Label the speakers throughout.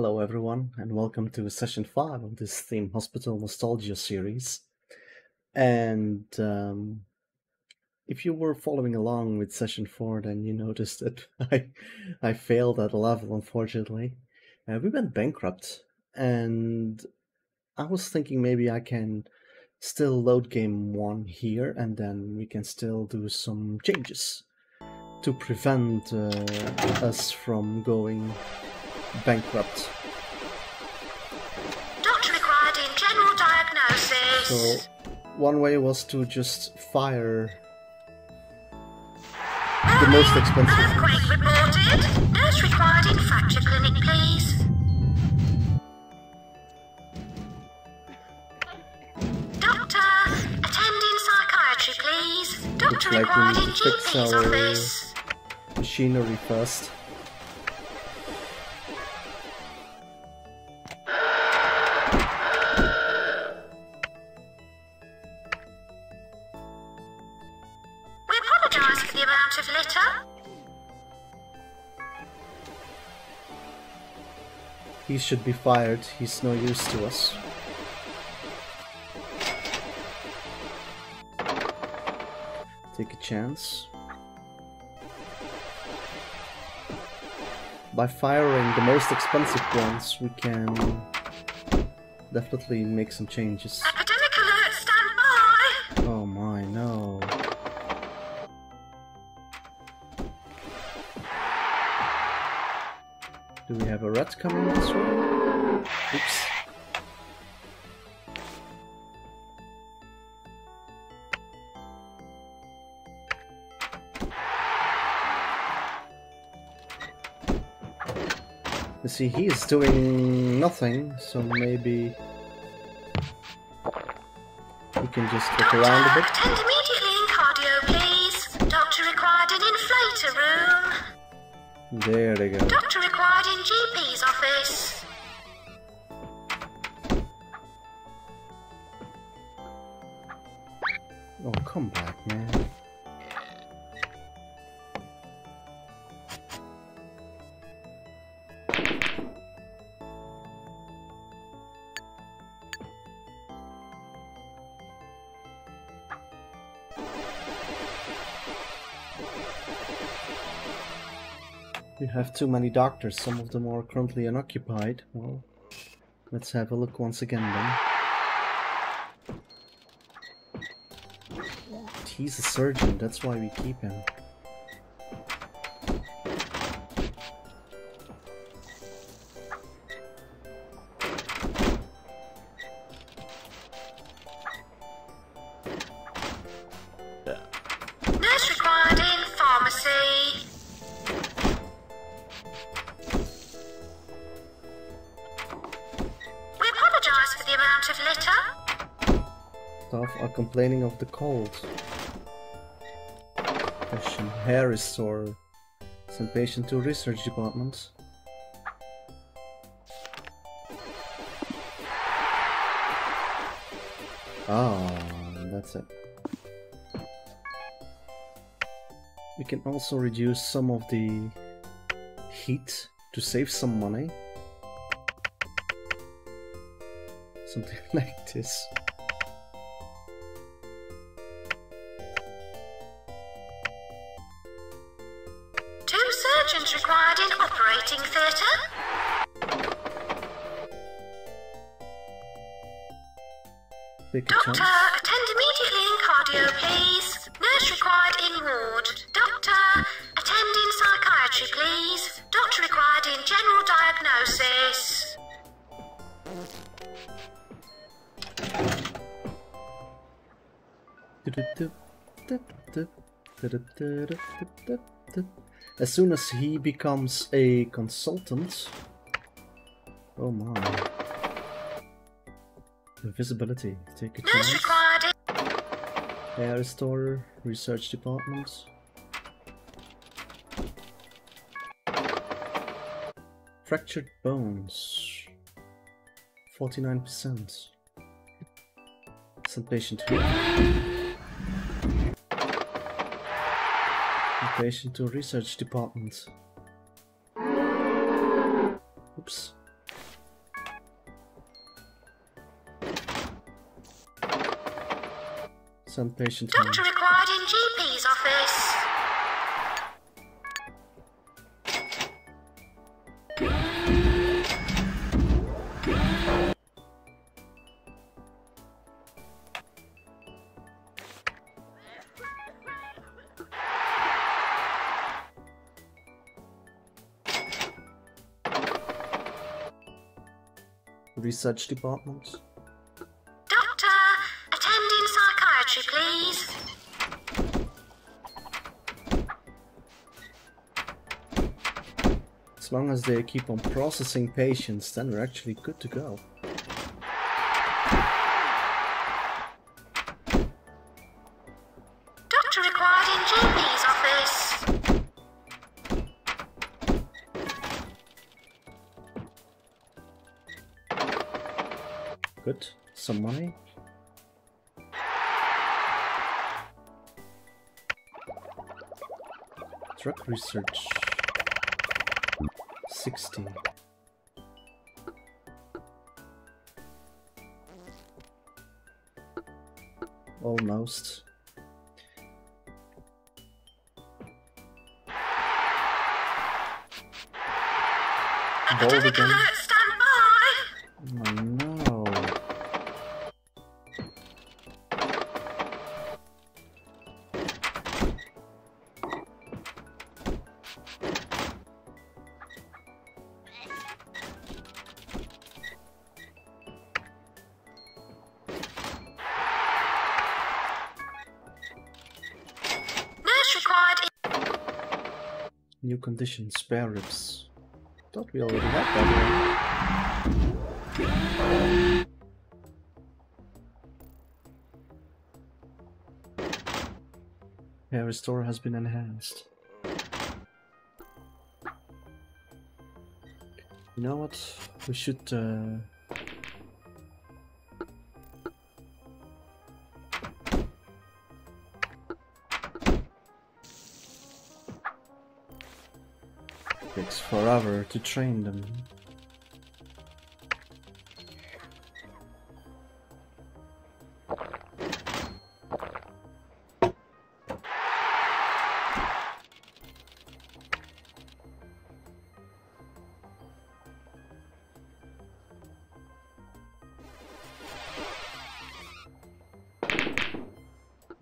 Speaker 1: Hello everyone and welcome to session 5 of this Theme Hospital Nostalgia series. And um, if you were following along with session 4 then you noticed that I, I failed at a level unfortunately. Uh, we went bankrupt and I was thinking maybe I can still load game 1 here and then we can still do some changes to prevent uh, us from going bankrupt.
Speaker 2: Doctor required in general diagnosis.
Speaker 1: So one way was to just fire the most expensive.
Speaker 2: Earthquake reported. Nurse required in fracture clinic, please. Doctor, attend in psychiatry, please. Doctor
Speaker 1: like
Speaker 2: required in GP's office.
Speaker 1: machinery first. He should be fired. He's no use to us. Take a chance. By firing the most expensive ones, we can definitely make some changes. We have a rat coming this way? Oops. You see, he is doing nothing, so maybe he can just look around a bit. There they go.
Speaker 2: Doctor required in GP's office.
Speaker 1: Have too many doctors, some of them are currently unoccupied. Well, let's have a look once again then. He's a surgeon, that's why we keep him. Complaining of the cold. Question. Hair is sore. Send patient to research department. Ah, that's it. We can also reduce some of the heat to save some money. Something like this. As soon as he becomes a consultant, oh my, invisibility. Take a chance. Hair restore, research department. Fractured bones. 49%. Some patient here. Patient to research department. Oops. Send patient
Speaker 2: Doctor home. required in GP's office.
Speaker 1: Research department.
Speaker 2: Doctor, attend in psychiatry, please.
Speaker 1: As long as they keep on processing patients, then we're actually good to go. Drug research. 60. Almost. Bold again. New spare ribs. Thought we already had that one. Hair restore has been enhanced. You know what? We should uh, forever to train them.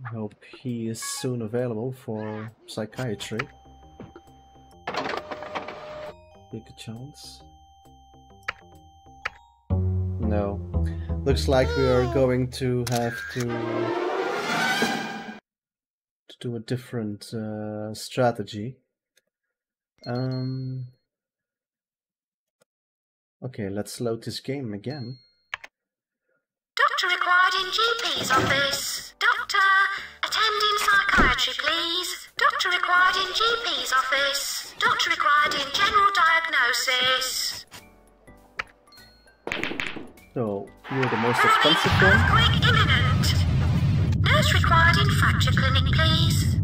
Speaker 1: I hope he is soon available for psychiatry. Take a chance. No. Looks like we are going to have to, to do a different uh, strategy. Um. Okay, let's load this game again.
Speaker 2: Doctor required in GP's office. Doctor, attend in psychiatry, please. Doctor required in GP's office. Doctor required in general diagnosis.
Speaker 1: So, you're the most expensive one?
Speaker 2: earthquake imminent. Nurse required in fracture clinic, please.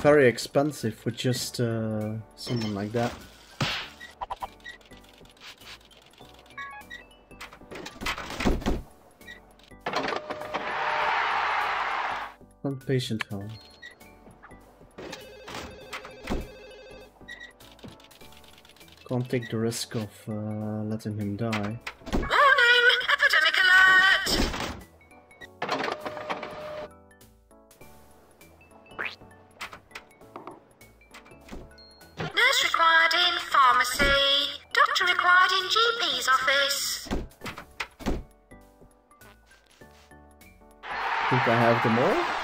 Speaker 1: Very expensive with just uh, someone like that. One patient home. Can't take the risk of uh, letting him die.
Speaker 2: Doctor required in GP's office.
Speaker 1: Think I have them all?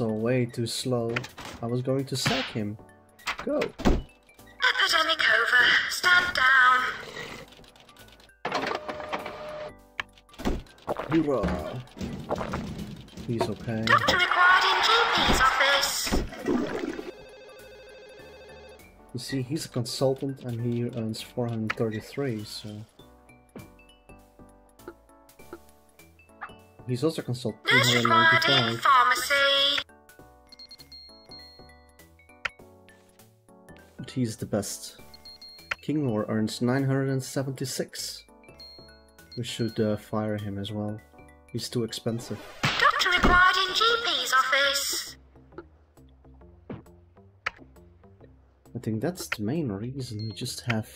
Speaker 1: also way too slow. I was going to sack him. Go.
Speaker 2: Epidemic over. Stand down.
Speaker 1: Hoorah. He's okay.
Speaker 2: Doctor required in GP's office.
Speaker 1: You see, he's a consultant and he earns 433, so... He's also a consultant, 395. He's the best. King Kinglor earns 976. We should uh, fire him as well. He's too expensive.
Speaker 2: Doctor required in GP's office.
Speaker 1: I think that's the main reason. We just have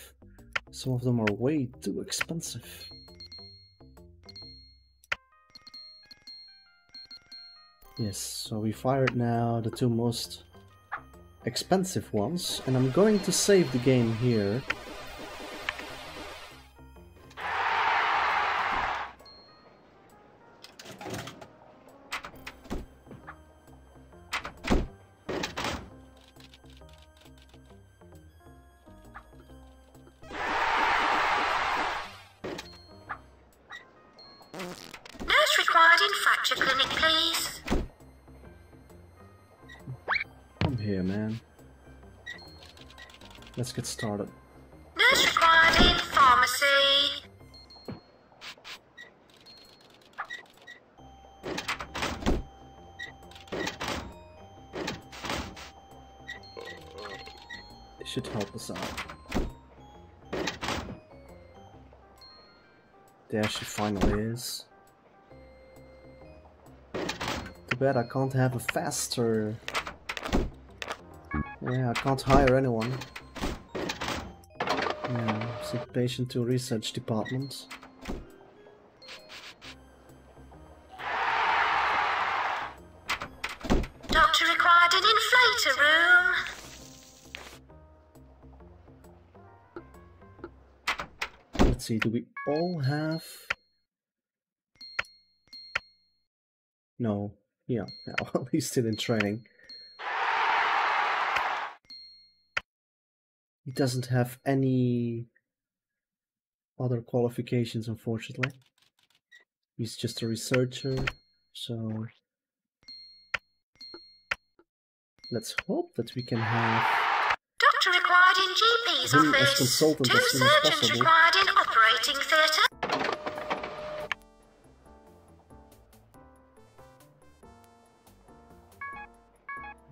Speaker 1: some of them are way too expensive. Yes, so we fired now the two most expensive ones, and I'm going to save the game here. Let's get started.
Speaker 2: Pharmacy.
Speaker 1: It should help us out. There she finally is. Too bad I can't have a faster... Yeah, I can't hire anyone. Patient to research department.
Speaker 2: Doctor required an inflation room.
Speaker 1: Let's see, do we all have... No. Yeah, no, he's still in training. He doesn't have any other qualifications, unfortunately. He's just a researcher, so... Let's hope that we can have...
Speaker 2: Doctor required in GP's
Speaker 1: Him as
Speaker 2: office.
Speaker 1: consultant
Speaker 2: Two
Speaker 1: as soon as
Speaker 2: surgeons
Speaker 1: possible.
Speaker 2: required in operating theatre.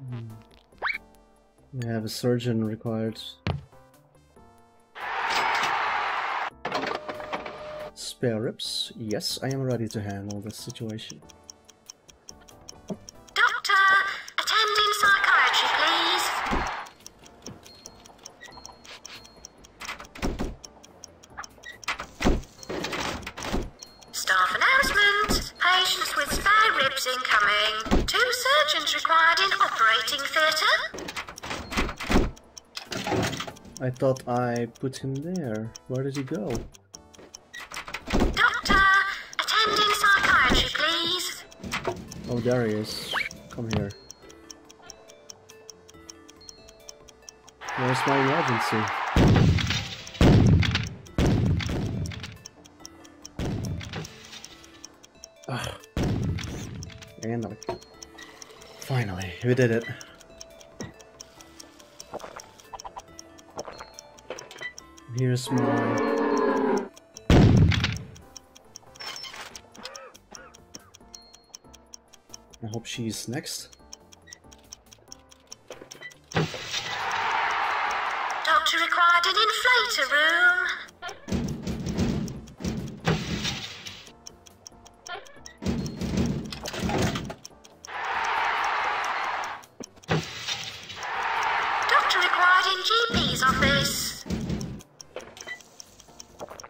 Speaker 2: Hmm.
Speaker 1: We have a surgeon required. Spare ribs? Yes, I am ready to handle this situation.
Speaker 2: Doctor, attend in psychiatry, please. Staff announcement. Patients with spare ribs incoming. Two surgeons required in operating theatre.
Speaker 1: I thought I put him there. Where did he go? Is. Come here. Where's my emergency? Ugh. And finally, we did it. Here's my she's next.
Speaker 2: Doctor required an inflation room. Doctor required in GP's office.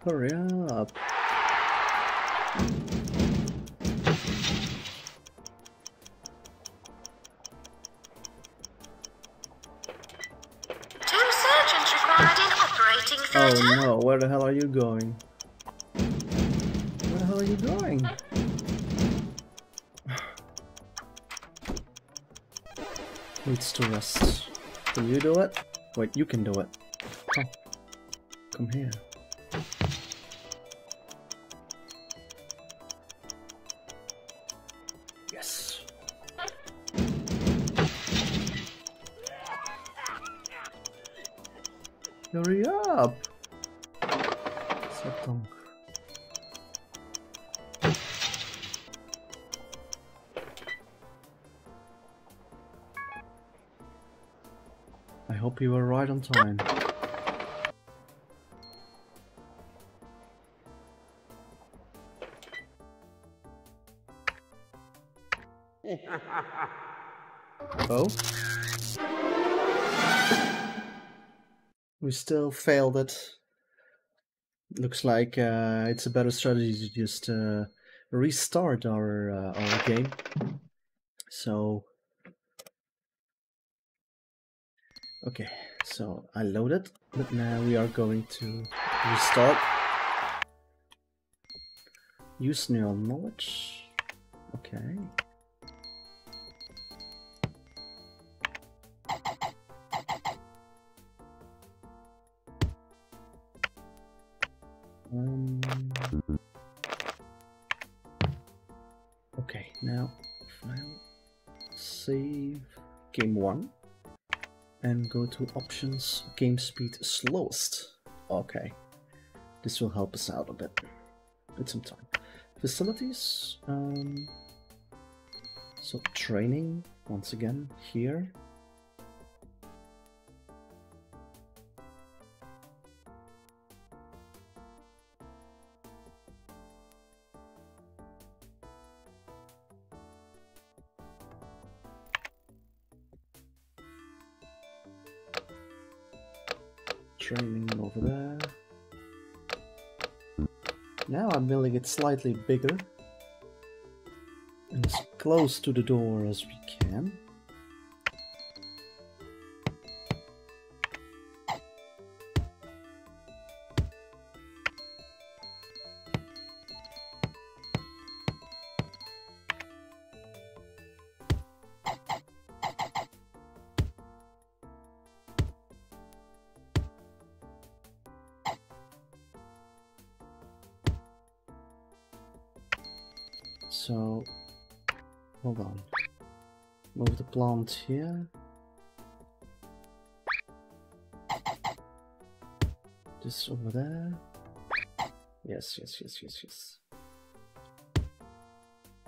Speaker 1: Hurry up. Oh no, where the hell are you going? Where the hell are you going? needs to rest. Can you do it? Wait, you can do it. Come. Come here. You were right on time. oh? We still failed it. Looks like uh, it's a better strategy to just uh, restart our uh, our game. So Okay, so I loaded, but now we are going to restart. Use neural knowledge. Okay. Um, okay, now file, save, game one and go to options game speed slowest. Okay this will help us out a bit with some time. Facilities um, so training once again here it slightly bigger and as close to the door as we can. Plant here. This over there. Yes, yes, yes, yes, yes.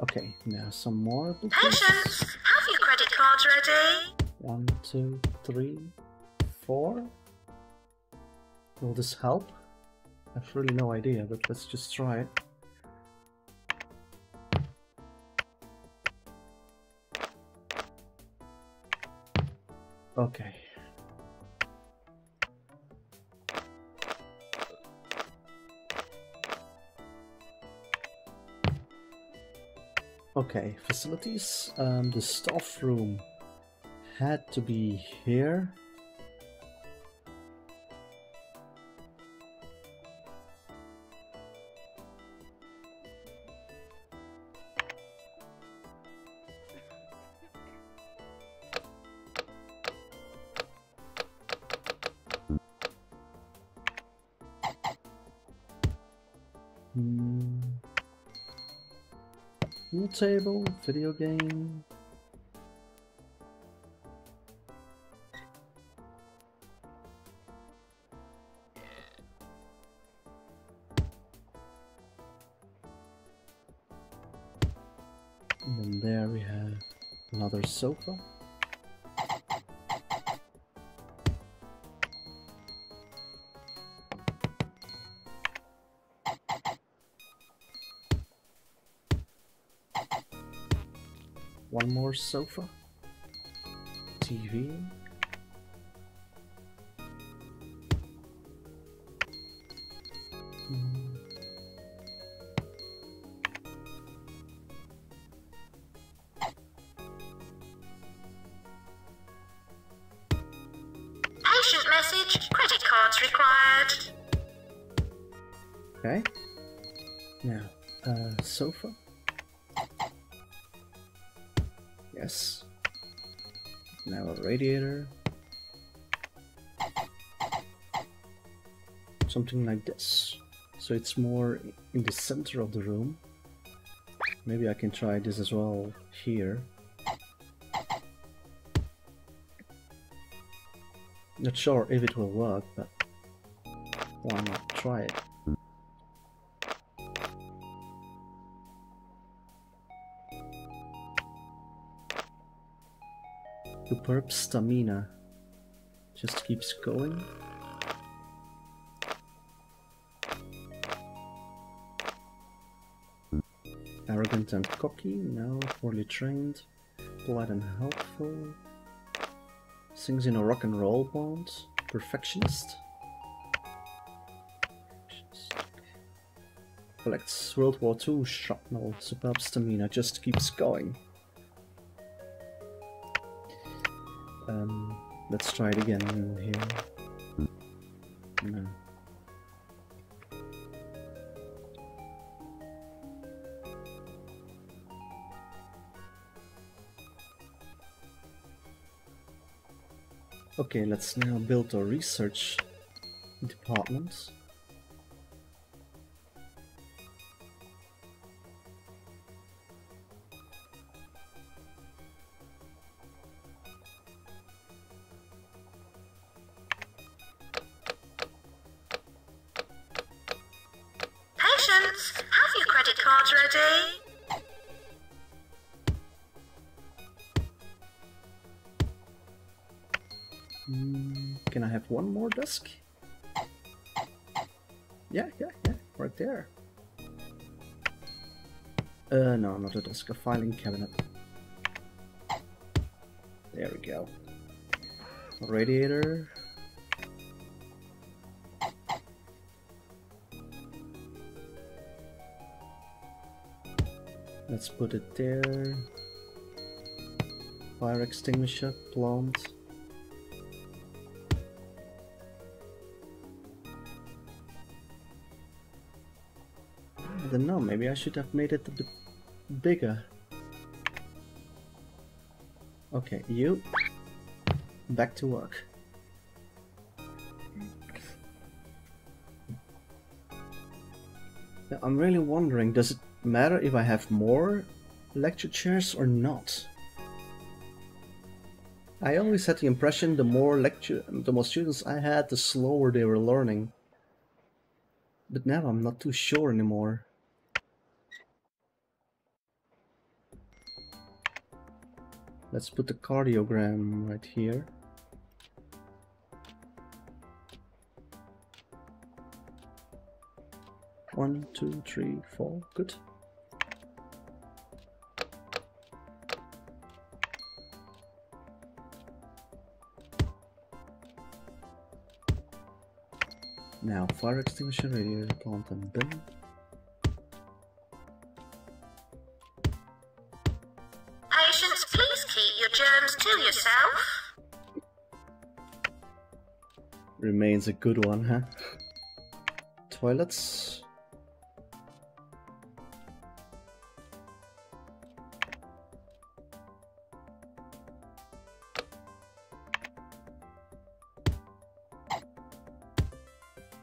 Speaker 1: Okay, now some more.
Speaker 2: Patience, have your credit cards ready?
Speaker 1: One, two, three, four. Will this help? I have really no idea, but let's just try it. Okay. Okay, facilities. Um, the staff room had to be here. Table, video game. And then there we have another sofa. More sofa. TV. Hmm.
Speaker 2: Patient message, credit cards required.
Speaker 1: Okay. Now, uh, sofa. Yes. Now a radiator. Something like this. So it's more in the center of the room. Maybe I can try this as well here. Not sure if it will work, but why not try it? Superb stamina. Just keeps going. Arrogant and cocky, now poorly trained. Polite and helpful. Sings in a rock and roll band. Perfectionist. Collects World War II shrapnel. Superb stamina, just keeps going. Um, let's try it again here. No. Okay, let's now build a research department. Desk, a filing cabinet. There we go. Radiator. Let's put it there. Fire extinguisher, plant. I don't know, maybe I should have made it a bit bigger. Okay, you back to work. Now, I'm really wondering, does it matter if I have more lecture chairs or not? I always had the impression the more lecture, the more students I had, the slower they were learning. But now I'm not too sure anymore. Let's put the cardiogram right here. One, two, three, four. Good. Now, fire extinguisher, radiator, plant, and bin.
Speaker 2: To yourself.
Speaker 1: Remains a good one, huh? Toilets.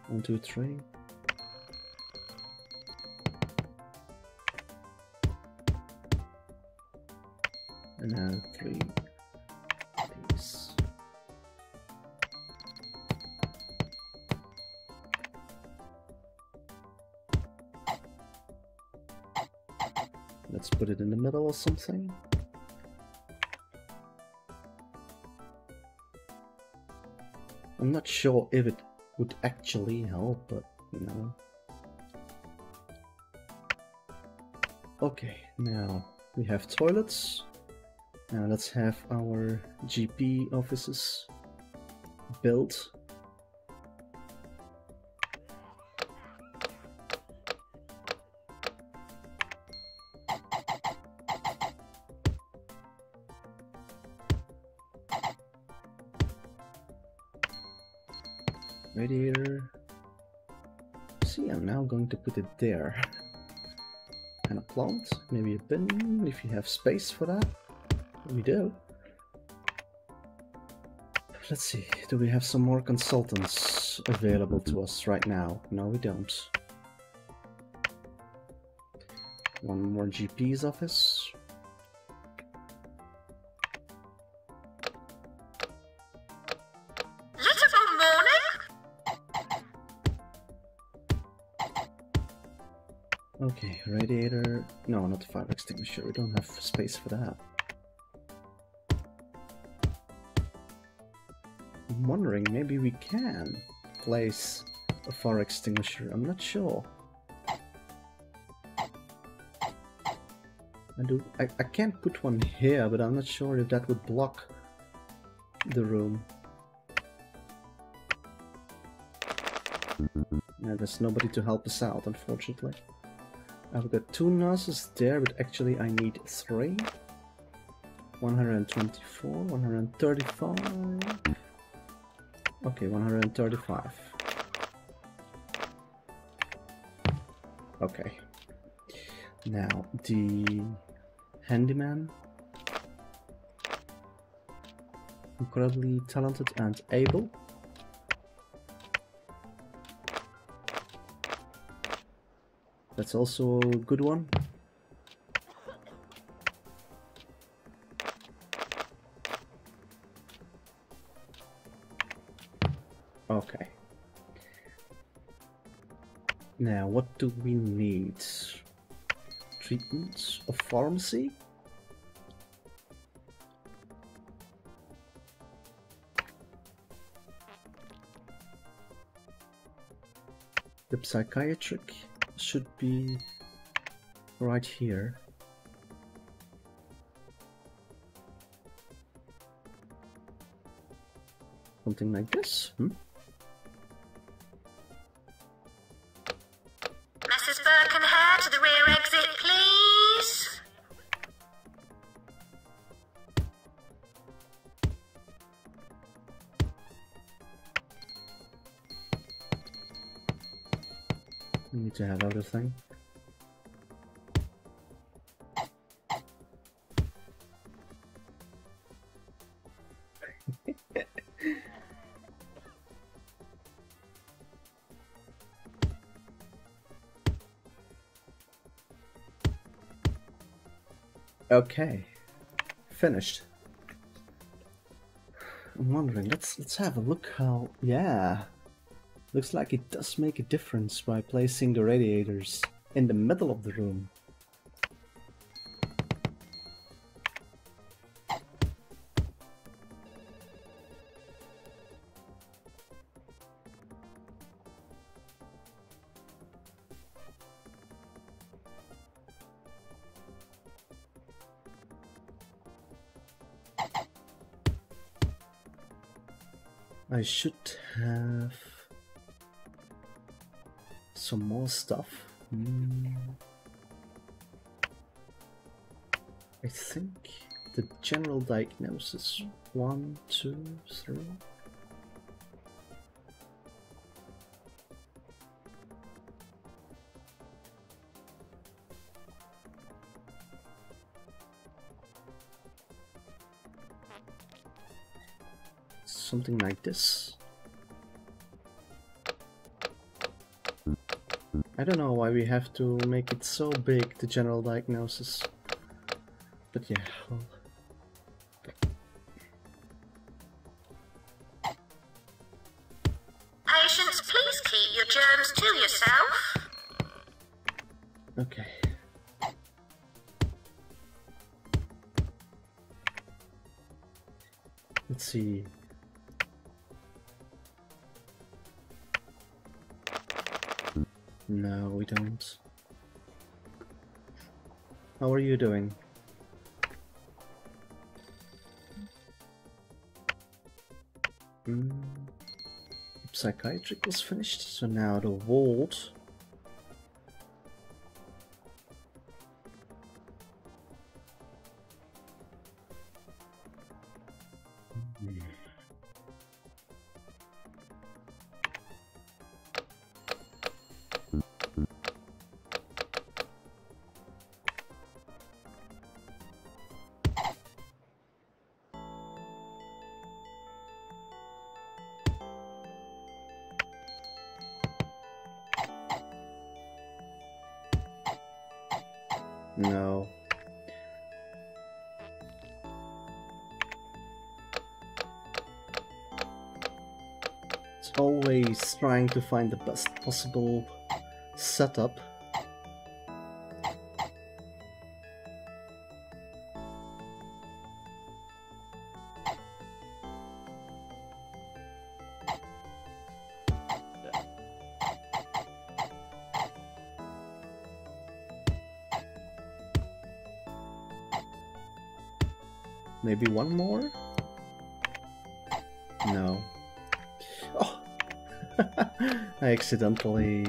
Speaker 1: One, two, three. Or something. I'm not sure if it would actually help, but you know. Okay, now we have toilets. Now let's have our GP offices built. Put it there. And a plant, maybe a pin, if you have space for that. We do. let's see. Do we have some more consultants available to us right now? No, we don't. One more GP's office. Extinguisher. We don't have space for that. I'm wondering, maybe we can place a fire extinguisher. I'm not sure. I do. I, I can't put one here, but I'm not sure if that would block the room. Yeah, there's nobody to help us out, unfortunately. I've got two nurses there, but actually I need three. 124, 135. Okay, 135. Okay. Now, the handyman. Incredibly talented and able. That's also a good one. Okay. Now, what do we need? Treatments of pharmacy? The psychiatric should be right here. Something like this. Hmm? Everything. okay, finished. I'm wondering. Let's let's have a look. How yeah, Looks like it does make a difference by placing the radiators in the middle of the room. I should have some more stuff. Hmm. I think the general diagnosis one, two, three. Something like this. I don't know why we have to make it so big, the general diagnosis. But yeah, well, Psychiatric was finished, so now the vault. To find the best possible setup. Maybe one more? I accidentally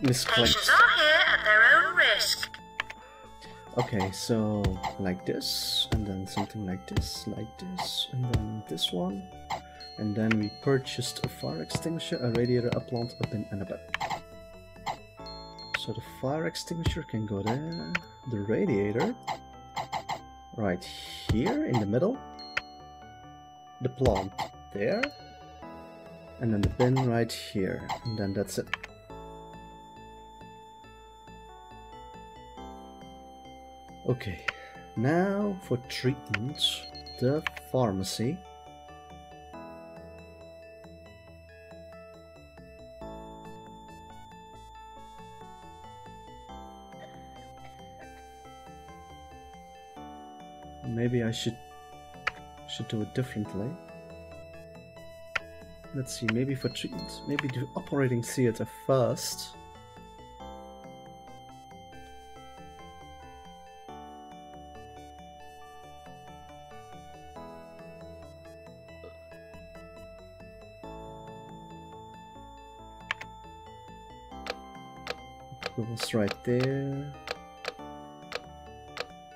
Speaker 1: misclicked.
Speaker 2: Patients are here at their own risk.
Speaker 1: Okay, so like this, and then something like this, like this, and then this one. And then we purchased a fire extinguisher, a radiator, a plant, a bin, and a bed. So the fire extinguisher can go there. The radiator right here in the middle. The plant there. And then the bin right here. And then that's it. Okay, now for treatment, the pharmacy. Maybe I should should do it differently. Let's see, maybe for maybe do operating theater first. Right there.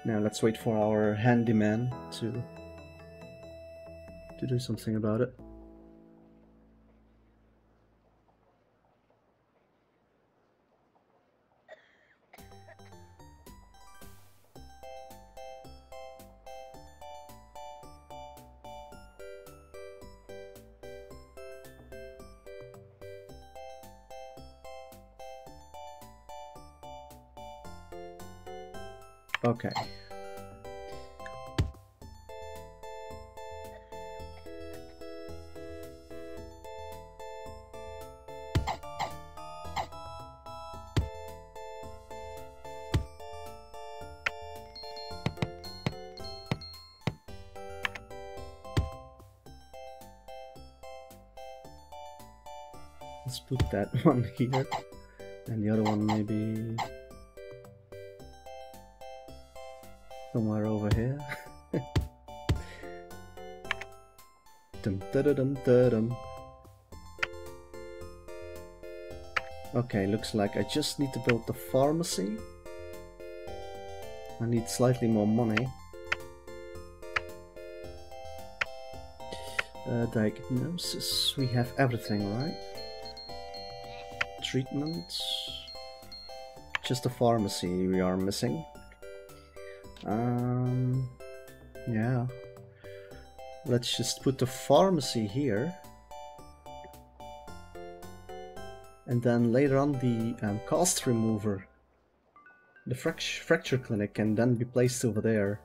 Speaker 1: Now let's wait for our handyman to to do something about it. Here, and the other one maybe somewhere over here. dum da dum da dum. Okay, looks like I just need to build the pharmacy. I need slightly more money. Uh, diagnosis, we have everything, right? Treatment. Just a pharmacy we are missing. Um, yeah. Let's just put the pharmacy here. And then later on the um, remover, the fract fracture clinic can then be placed over there.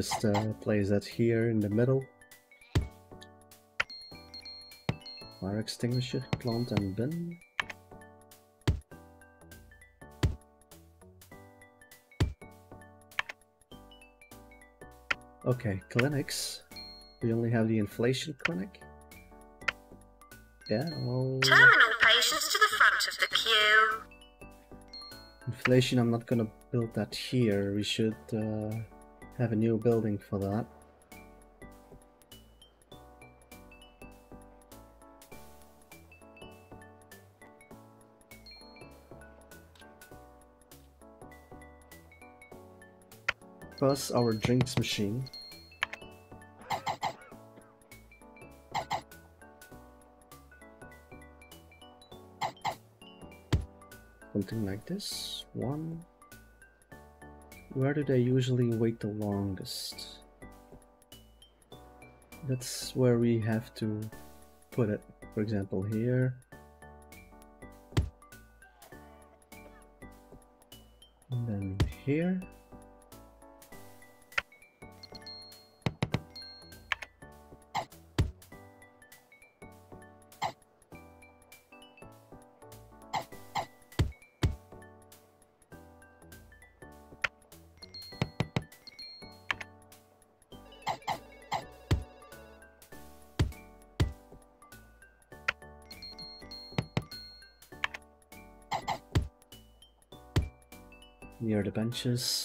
Speaker 1: Just uh, place that here in the middle. Fire extinguisher, plant and bin. Okay, clinics. We only have the inflation clinic. Yeah, well...
Speaker 2: Terminal patients to the front of the queue.
Speaker 1: Inflation, I'm not gonna build that here. We should uh, have a new building for that. Plus our drinks machine. Something like this. One. Where do they usually wait the longest? That's where we have to put it. For example, here. And then here. Benches.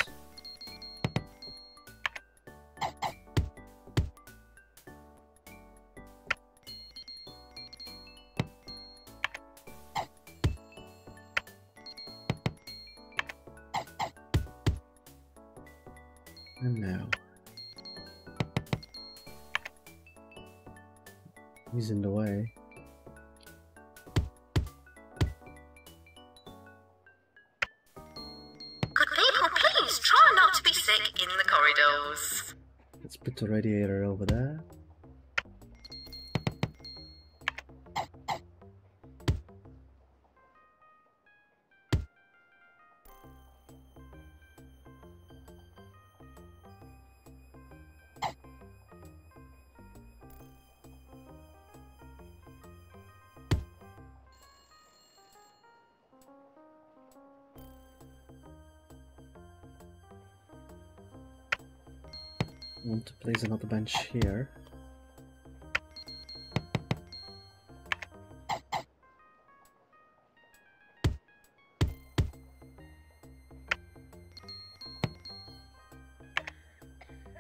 Speaker 1: I want to place another bench here.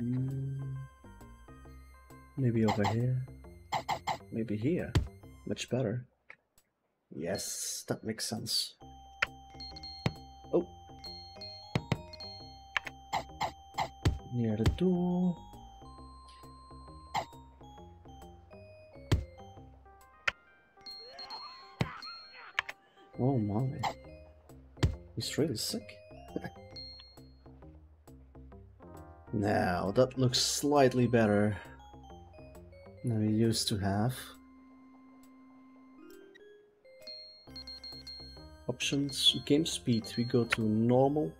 Speaker 1: Mm, Maybe over here. Maybe here. Much better. Yes, that makes sense. Oh. Near the door. Really sick. now, that looks slightly better than we used to have. Options, game speed, we go to normal.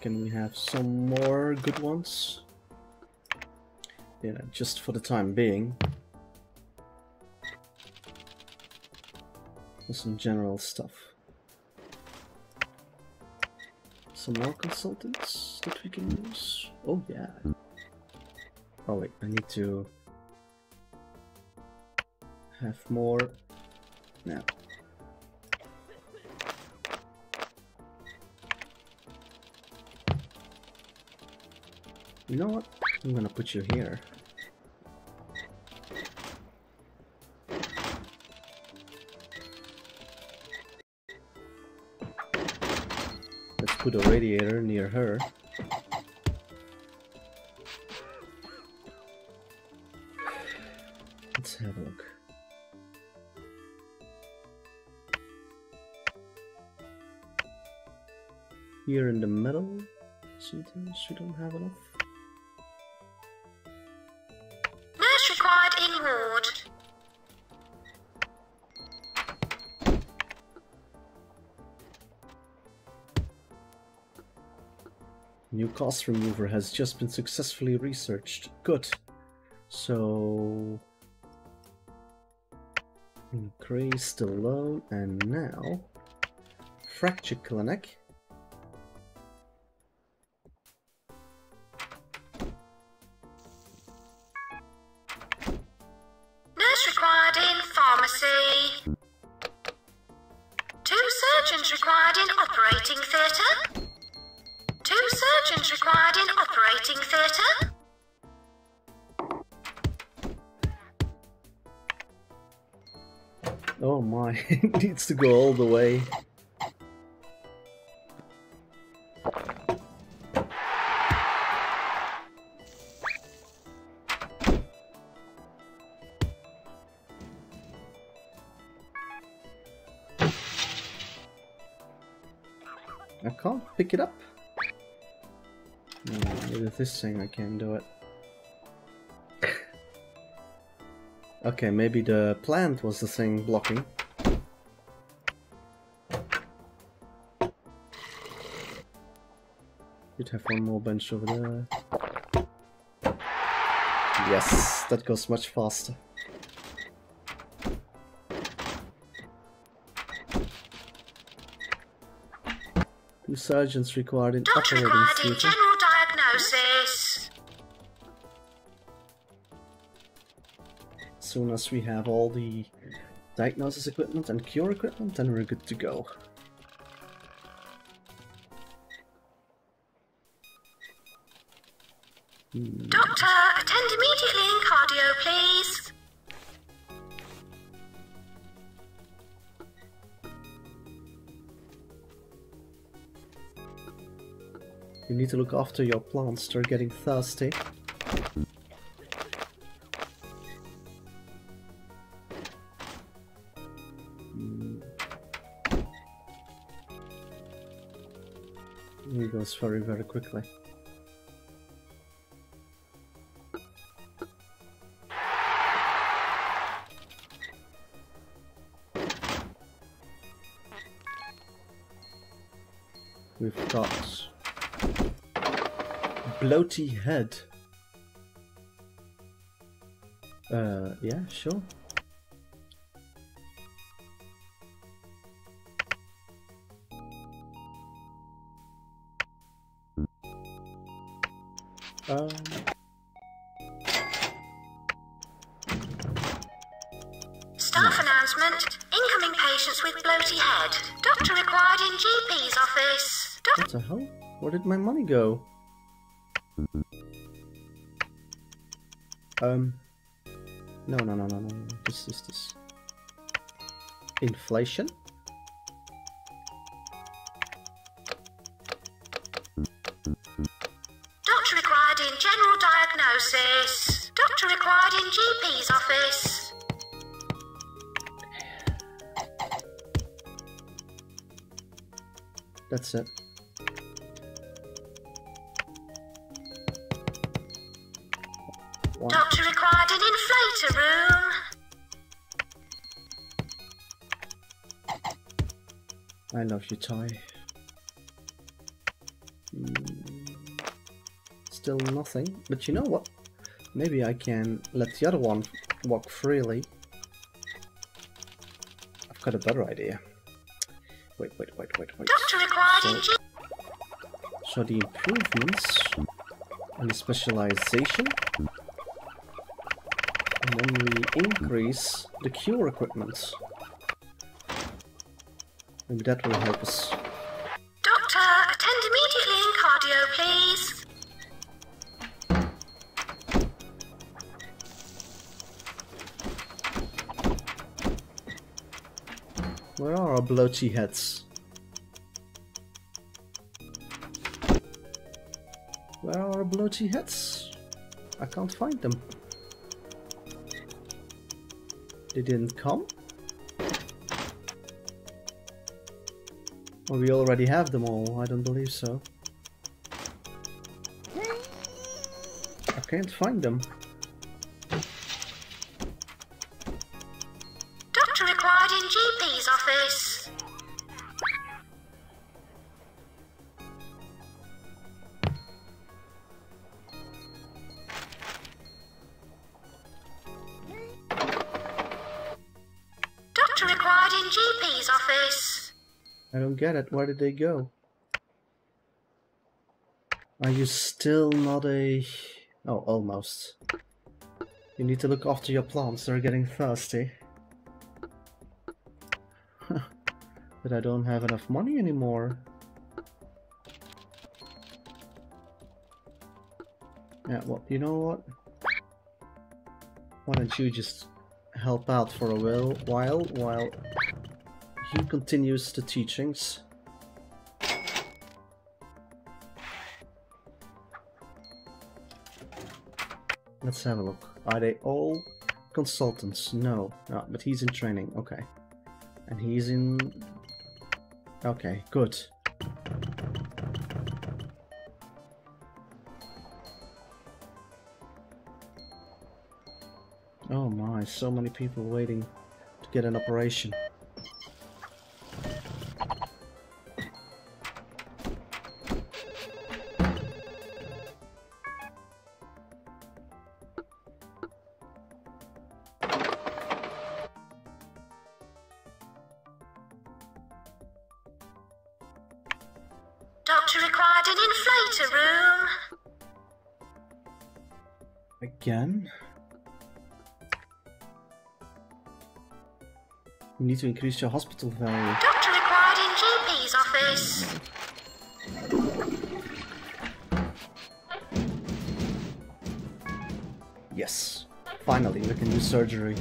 Speaker 1: Can we have some more good ones? Yeah, just for the time being. Some general stuff. Some more consultants that we can use. Oh yeah. Oh wait, I need to have more now. You know what? I'm gonna put you here. Let's put a radiator near her. Let's have a look. Here in the middle, sometimes we don't have enough. New cast remover has just been successfully researched. Good. So increase the loan and now fracture clinic. it needs to go all the way. I can't pick it up. Hmm, no, with this thing I can do it. okay, maybe the plant was the thing blocking. Have one more bench over there. Yes, that goes much faster. Two surgeons required in
Speaker 2: Doctor
Speaker 1: operating
Speaker 2: required in
Speaker 1: theatre.
Speaker 2: general diagnosis.
Speaker 1: As soon as we have all the diagnosis equipment and cure equipment, then we're good to go. Need to look after your plants, they're getting thirsty. Hmm. It goes very, very quickly. Bloaty head. Uh, yeah, sure. Um,
Speaker 2: Staff announcement. Incoming patients with bloaty head. Doctor required in GP's office. Doctor
Speaker 1: what the hell? Where did my money go? Um, no, no, no, no, no. no. This is this. Inflation.
Speaker 2: Doctor required in general diagnosis. Doctor required in GP's office.
Speaker 1: That's it. You, Toy. Hmm. Still nothing, but you know what? Maybe I can let the other one walk freely. I've got a better idea. Wait, wait, wait, wait, wait. So, so the improvements and the specialization. And then we increase the cure equipment. Maybe that will help us.
Speaker 2: Doctor, attend immediately in cardio, please.
Speaker 1: Where are our bloaty heads? Where are our bloaty heads? I can't find them. They didn't come? We already have them all? I don't believe so. I can't find them. Don't get it. Where did they go? Are you still not a... Oh, almost. You need to look after your plants. They're getting thirsty. but I don't have enough money anymore. Yeah, well, you know what? Why don't you just help out for a while, while, while he continues the teachings. Let's have a look. Are they all consultants? No. no, but he's in training. Okay. And he's in... Okay, good. Oh my, so many people waiting to get an operation. Need to increase your hospital value.
Speaker 2: Doctor required in GP's office.
Speaker 1: Yes. Finally, we can do surgery.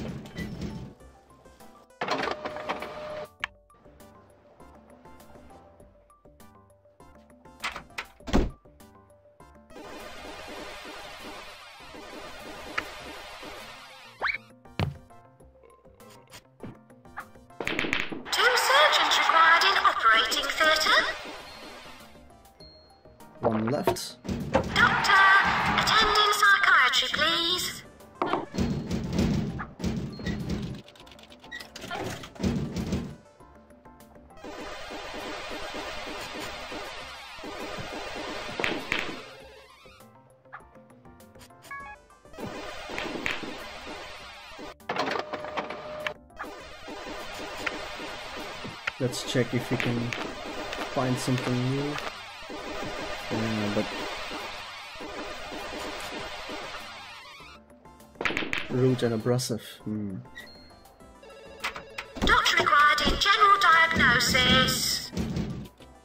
Speaker 1: Check if we can find something new. Yeah, but rude and abrasive. Hmm.
Speaker 2: Doctor required in general diagnosis.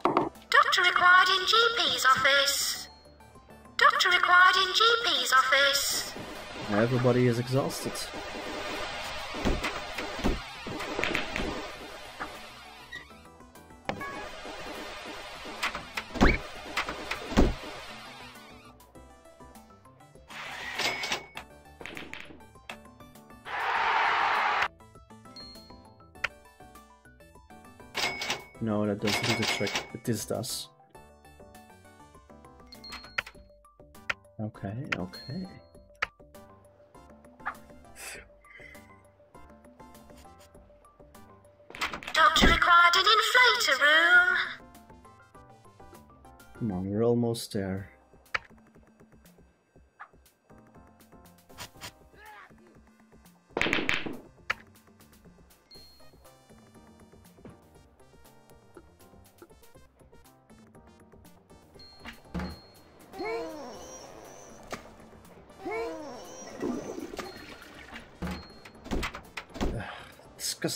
Speaker 2: Doctor required in GP's office. Doctor required in GP's office.
Speaker 1: Everybody is exhausted. This does. Okay, okay.
Speaker 2: Doctor required an inflator room.
Speaker 1: Come on, we're almost there.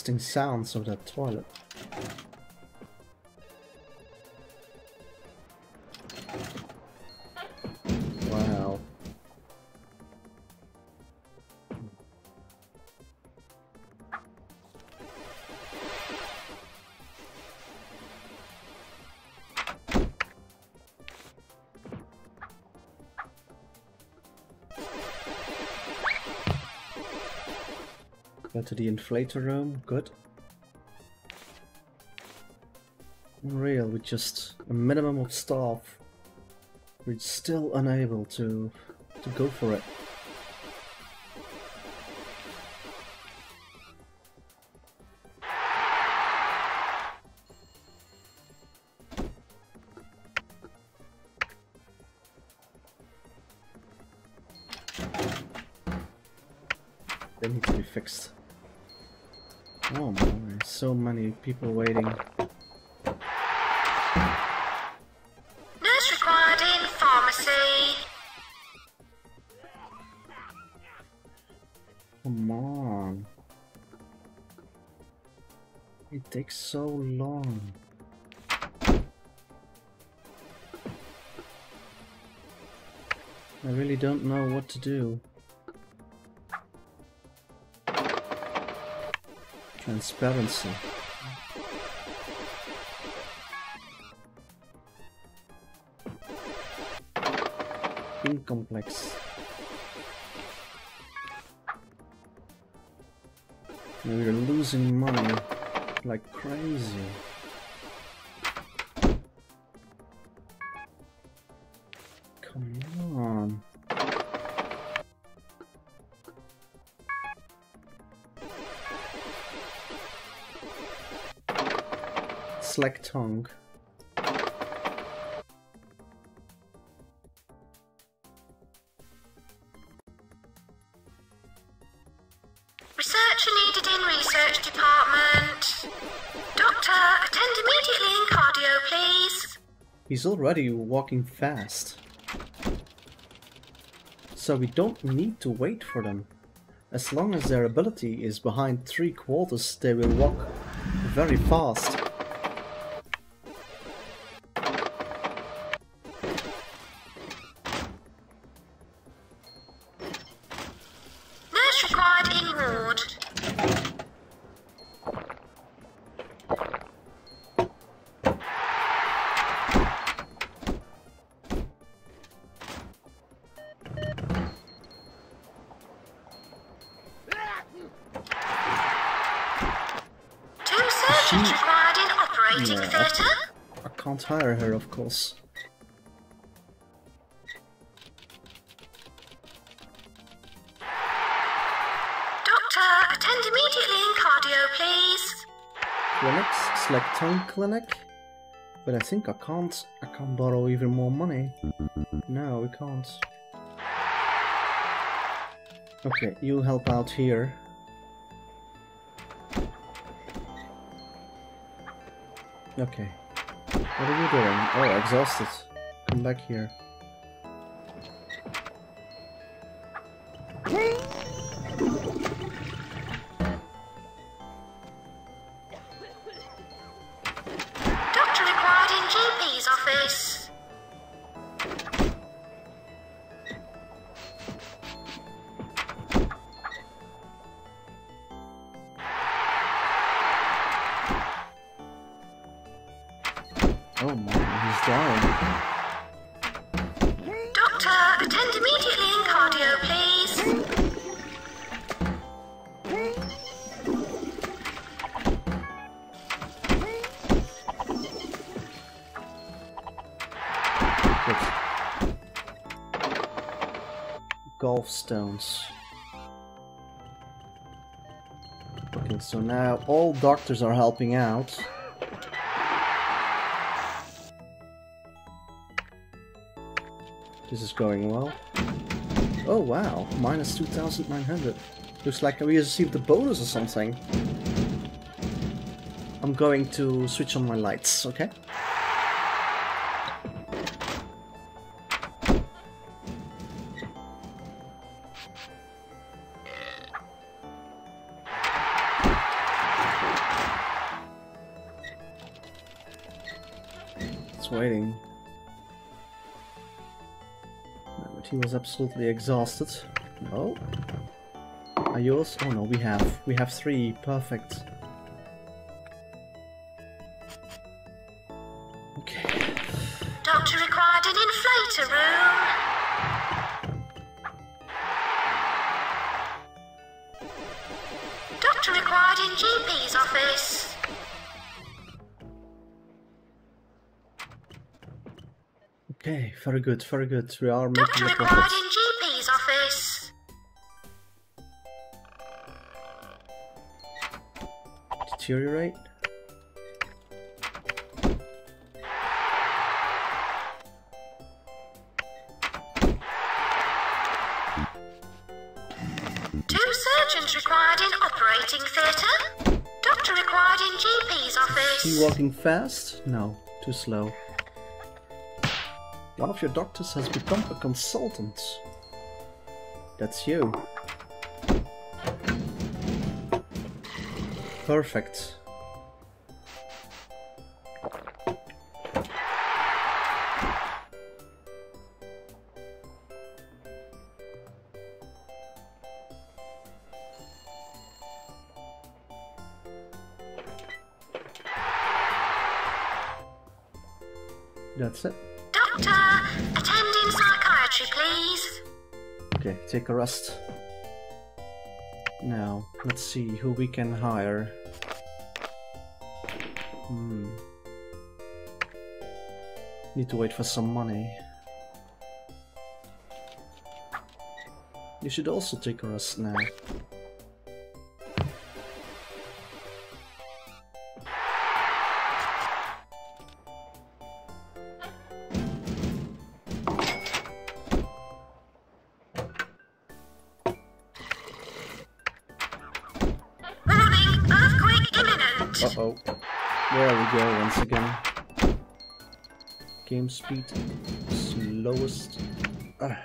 Speaker 1: Disgusting sounds of that toilet. To the inflator room, good. Unreal, with just a minimum of staff, we're still unable to to go for it. They need to be fixed. Oh my, so many people waiting.
Speaker 2: Nurse required in pharmacy.
Speaker 1: Come on. It takes so long. I really don't know what to do. Transparency. Incomplex. We're losing money like crazy. He's already walking fast. So we don't need to wait for them. As long as their ability is behind three quarters, they will walk very fast. Hire her, of course.
Speaker 2: Doctor, attend immediately in cardio, please.
Speaker 1: Clinics, select tongue clinic. But I think I can't. I can't borrow even more money. No, we can't. Okay, you help out here. Okay. What are you doing? Oh, exhausted. Come back here. Doctors are helping out. This is going well. Oh wow, minus 2,900. Looks like we received a bonus or something. I'm going to switch on my lights, okay? Absolutely exhausted. No. Are yours? Oh no, we have. We have three. Perfect. Very good, very good. We are making
Speaker 2: Doctor
Speaker 1: a profit.
Speaker 2: GP's office.
Speaker 1: Deteriorate.
Speaker 2: Two surgeons required in operating theatre. Doctor required in GP's office.
Speaker 1: He walking fast? No, too slow. One of your doctors has become a consultant. That's you. Perfect. That's it. Take a rest. Now, let's see who we can hire. Hmm. Need to wait for some money. You should also take a rest now. Speed slowest. Ah.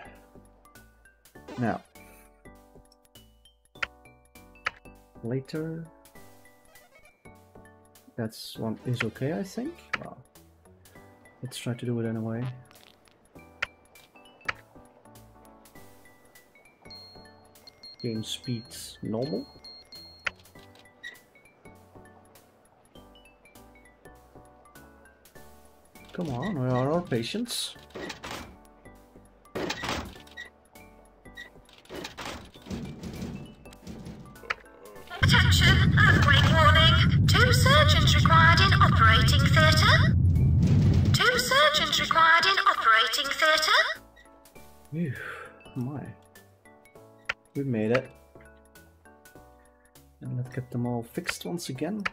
Speaker 1: Now. Later. That's one is okay, I think. Well, let's try to do it anyway. Game speed normal. Come on, where are our patients?
Speaker 2: Attention, earthquake warning. Two surgeons required in operating theatre. Two surgeons required in operating theatre.
Speaker 1: Phew, my. We've made it. And let's get them all fixed once again.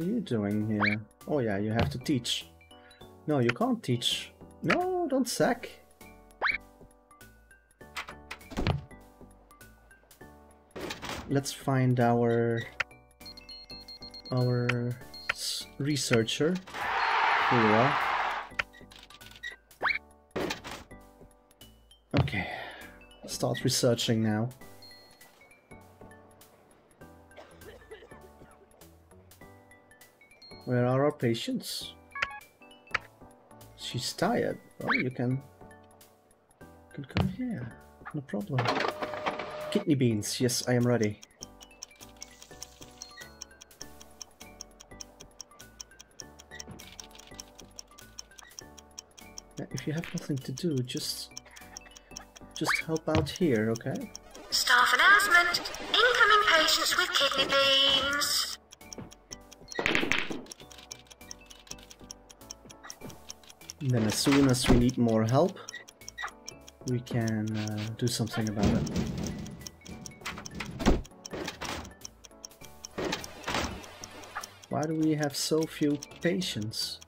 Speaker 1: What are you doing here? Oh yeah, you have to teach. No, you can't teach. No, don't sack. Let's find our our researcher. Here we are. Okay, start researching now. Where are our patients? She's tired. Well, you can, can come here. No problem. Kidney beans. Yes, I am ready. If you have nothing to do, just just help out here, okay?
Speaker 2: Staff announcement. Incoming patients with kidney beans.
Speaker 1: Then as soon as we need more help, we can uh, do something about it. Why do we have so few patients?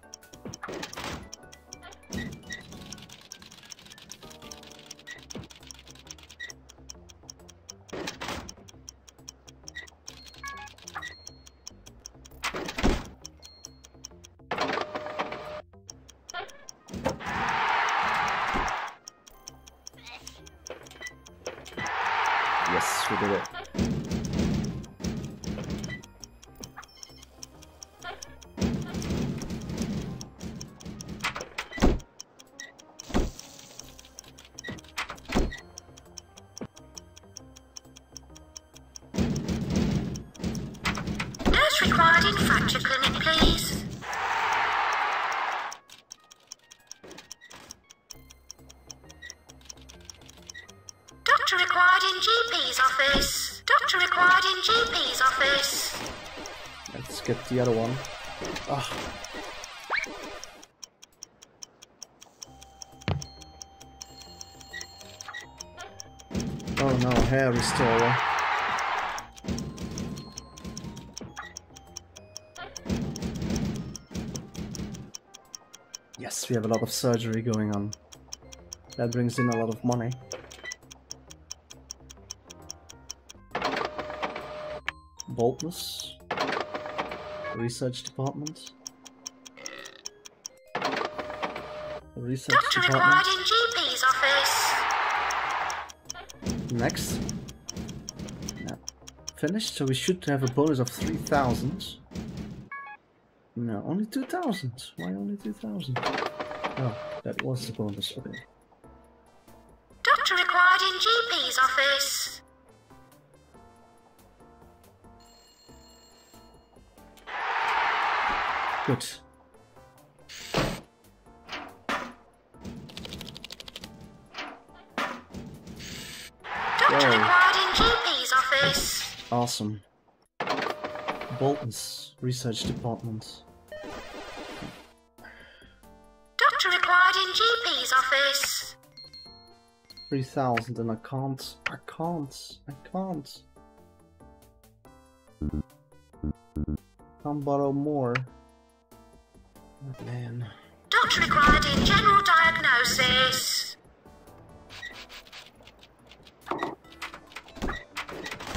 Speaker 1: Of surgery going on. That brings in a lot of money. Baldness. Research department. Research
Speaker 2: Doctor
Speaker 1: department.
Speaker 2: in GP's office.
Speaker 1: Next. Yeah. Finished, so we should have a bonus of 3000. No, only 2000. Why only 2000? Oh, that was the bonus. Okay.
Speaker 2: Doctor required in GP's office.
Speaker 1: Good.
Speaker 2: Doctor
Speaker 1: Whoa.
Speaker 2: required in GP's office.
Speaker 1: Awesome. Bolton's research department.
Speaker 2: GP's office.
Speaker 1: 3000 and I can't. I can't. I can't. Can't borrow more. Oh, man.
Speaker 2: Doctor required in general diagnosis.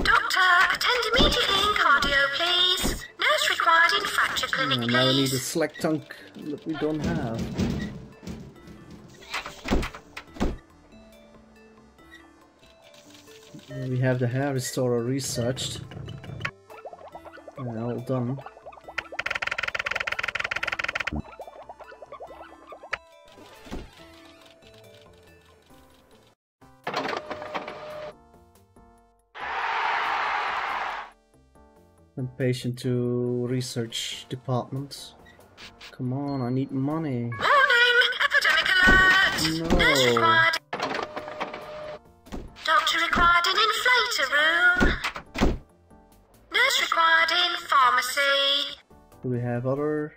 Speaker 2: Doctor, attend immediately in cardio, please. Nurse required in fracture clinic,
Speaker 1: Yeah, now I need a
Speaker 2: please.
Speaker 1: slack tongue that we don't have. We have the hair restorer researched. All done. Send patient to research department. Come on, I need money.
Speaker 2: Warning! Epidemic alert!
Speaker 1: No. Do we have other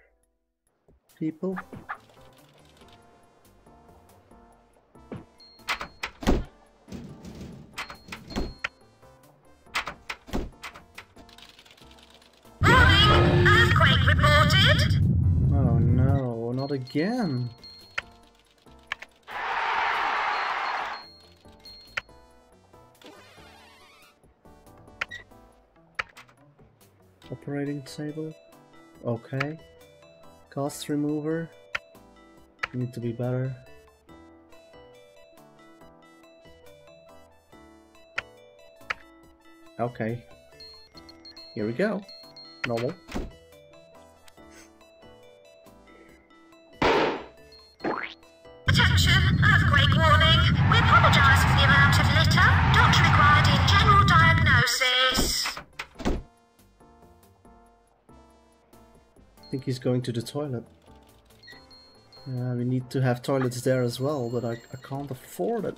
Speaker 1: people?
Speaker 2: Warning! Earthquake reported.
Speaker 1: Oh no, not again. Operating table. Okay. Cast remover. Need to be better. Okay. Here we go. Normal. He's going to the toilet. Yeah, we need to have toilets there as well, but I, I can't afford it.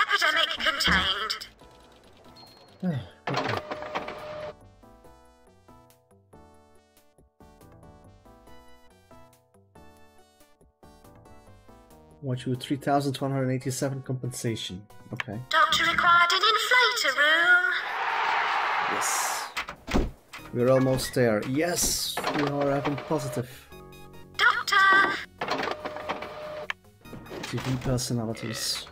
Speaker 2: Epidemic contained.
Speaker 1: Ah, okay. Watch you 3,187 compensation. Okay.
Speaker 2: Required in inflator room.
Speaker 1: Yes. We're almost there. Yes! We are having positive
Speaker 2: Doctor!
Speaker 1: TV personalities.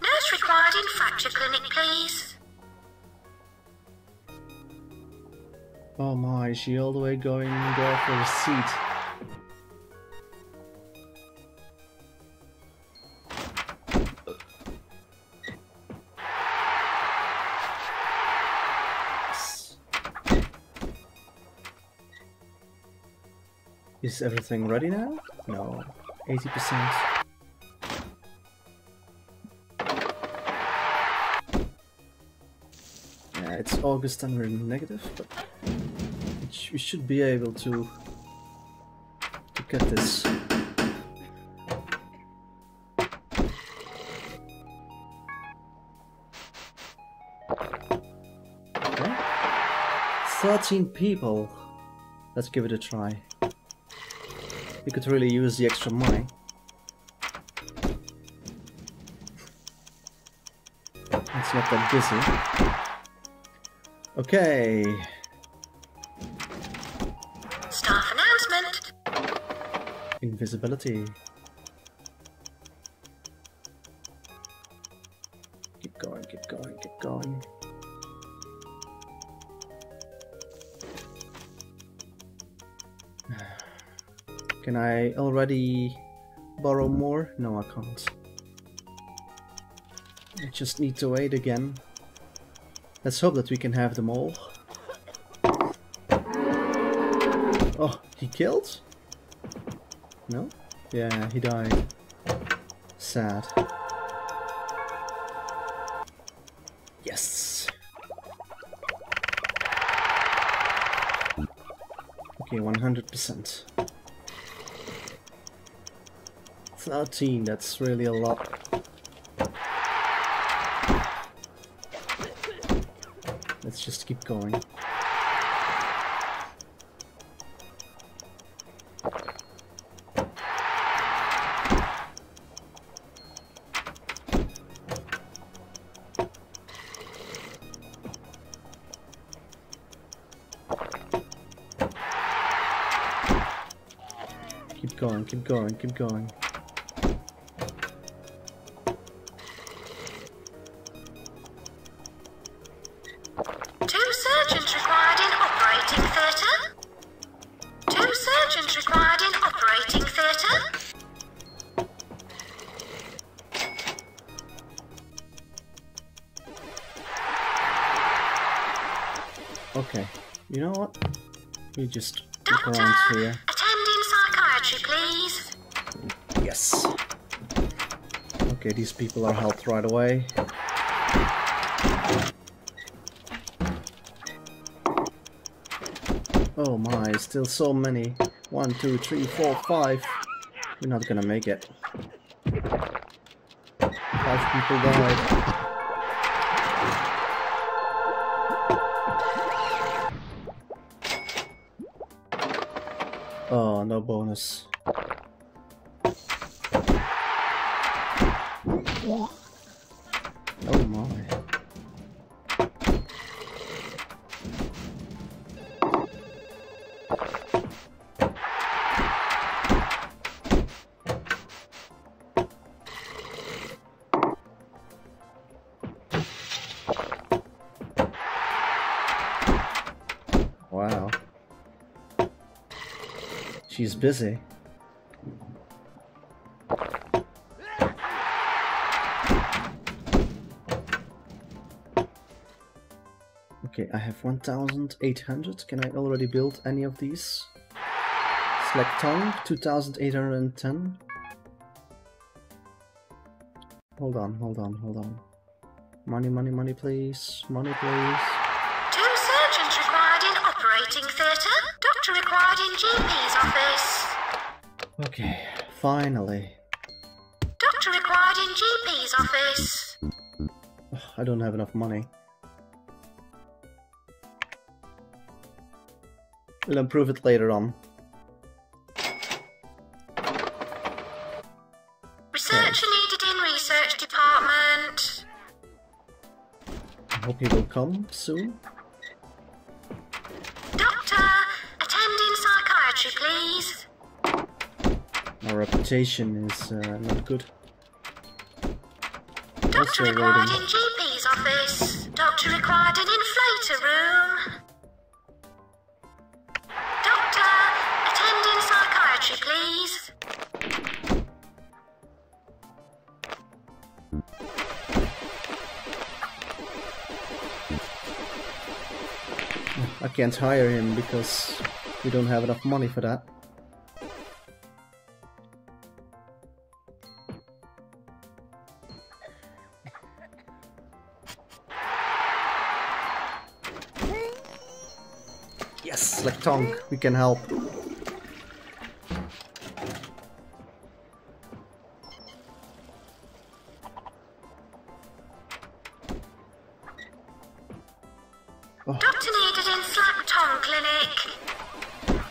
Speaker 2: Nurse required in fracture clinic, please.
Speaker 1: Oh my, is she all the way going there for a seat? Is everything ready now? No. 80%. Yeah, it's August and we're negative, but we should be able to to get this. Okay. 13 people. Let's give it a try. We could really use the extra money. It's not that busy. Okay.
Speaker 2: Staff announcement.
Speaker 1: Invisibility. Can I already borrow more? No, I can't. I just need to wait again. Let's hope that we can have them all. Oh, he killed? No? Yeah, he died. Sad. Yes! Okay, 100%. 13, that's really a lot. Let's just keep going. Keep going, keep going, keep going. Just look
Speaker 2: Doctor,
Speaker 1: around here.
Speaker 2: attending psychiatry, please.
Speaker 1: Yes. Okay, these people are helped right away. Oh my, still so many. One, two, three, four, five. We're not gonna make it. Five people died. Bonus. Busy. Okay, I have 1800. Can I already build any of these? Slack tongue, 2810. Hold on, hold on, hold on. Money, money, money, please. Money, please. Finally.
Speaker 2: Doctor required in GP's office.
Speaker 1: I don't have enough money. We'll improve it later on.
Speaker 2: Researcher needed in research department.
Speaker 1: I hope he will come soon. My reputation is uh, not good.
Speaker 2: Doctor required in GP's office. Doctor required an inflator room. Doctor, attending psychiatry, please.
Speaker 1: I can't hire him because we don't have enough money for that. Tonk, we can help.
Speaker 2: Doctor needed in Clinic.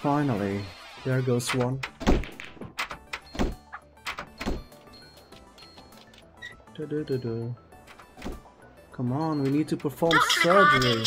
Speaker 1: Finally, there goes one. Du-du-du-du. Come on, we need to perform
Speaker 2: Doctor
Speaker 1: surgery.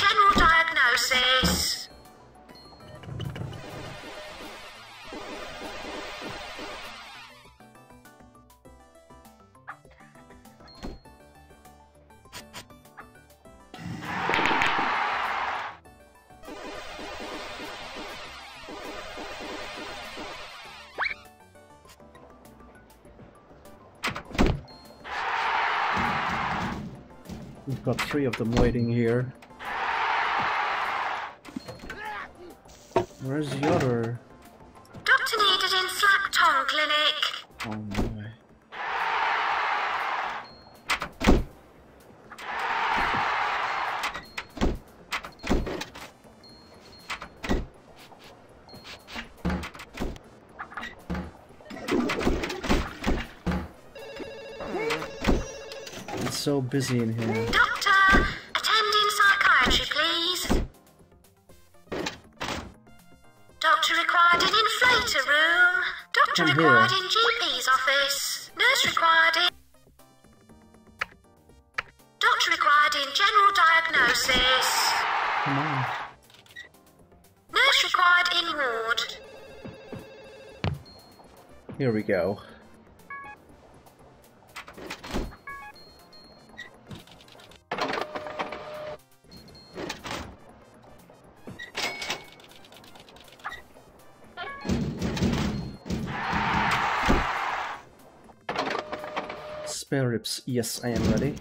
Speaker 1: We've got three of them waiting here. Where's the other? Busy in here.
Speaker 2: Doctor, attending psychiatry, please. Doctor required in inflator room. Doctor
Speaker 1: Come
Speaker 2: required
Speaker 1: here.
Speaker 2: in GP's office. Nurse required in. Doctor required in general diagnosis.
Speaker 1: Come on.
Speaker 2: Nurse required in ward.
Speaker 1: Here we go. Yes, I am ready.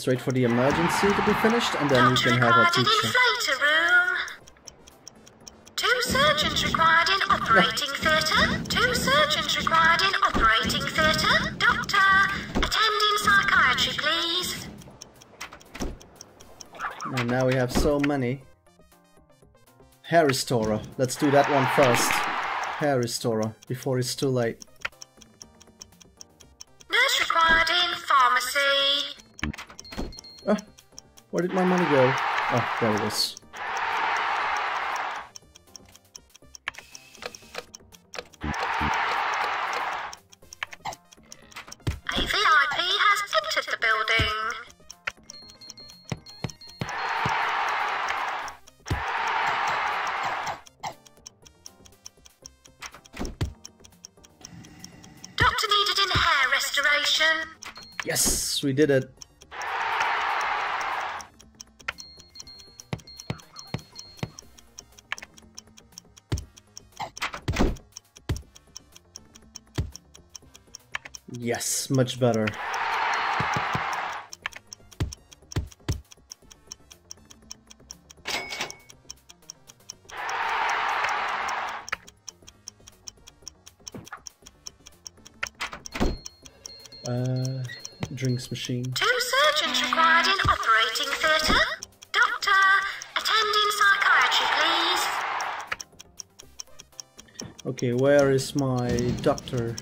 Speaker 1: Let's wait for the emergency to be finished and then we can have our teacher.
Speaker 2: Two surgeons required in operating theatre. Two surgeons required in operating theatre. Doctor, attending psychiatry, please.
Speaker 1: And now we have so many. Hair restorer. Let's do that one first. Hair restorer before it's too late. Where did my money go? Oh, there it is.
Speaker 2: A VIP has entered the building. Doctor needed hair restoration.
Speaker 1: Yes, we did it. Yes, much better. Uh, drinks machine.
Speaker 2: Two surgeons required in operating theatre. Doctor, attending psychiatry, please.
Speaker 1: Okay, where is my doctor?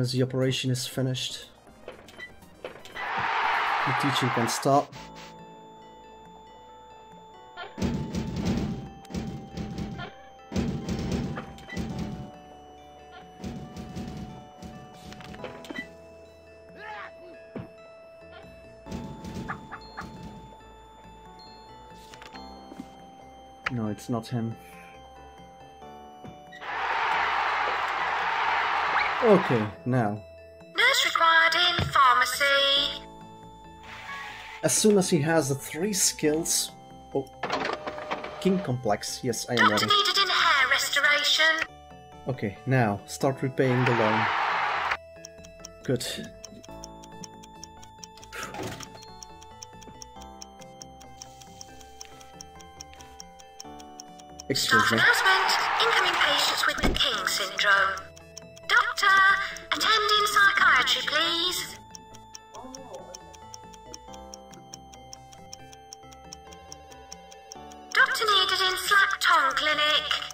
Speaker 1: As the operation is finished, the teacher can stop. No, it's not him. Okay, now.
Speaker 2: Nurse required in pharmacy.
Speaker 1: As soon as he has the three skills... Oh. King Complex. Yes, I am
Speaker 2: Doctor
Speaker 1: ready.
Speaker 2: needed in hair restoration.
Speaker 1: Okay, now, start repaying the loan. Good. Excuse
Speaker 2: Staff
Speaker 1: me.
Speaker 2: announcement. Incoming patients with the King syndrome. Doctor, attending psychiatry, please. Doctor needed in slack tongue clinic.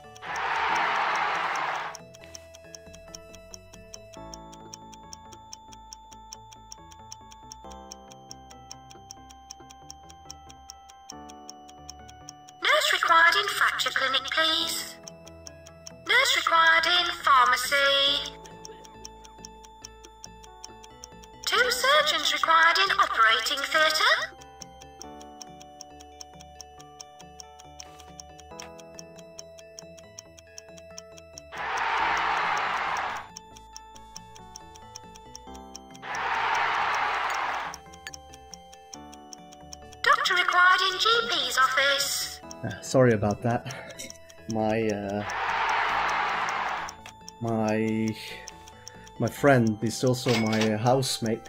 Speaker 1: Sorry about that. My uh, my my friend is also my housemate,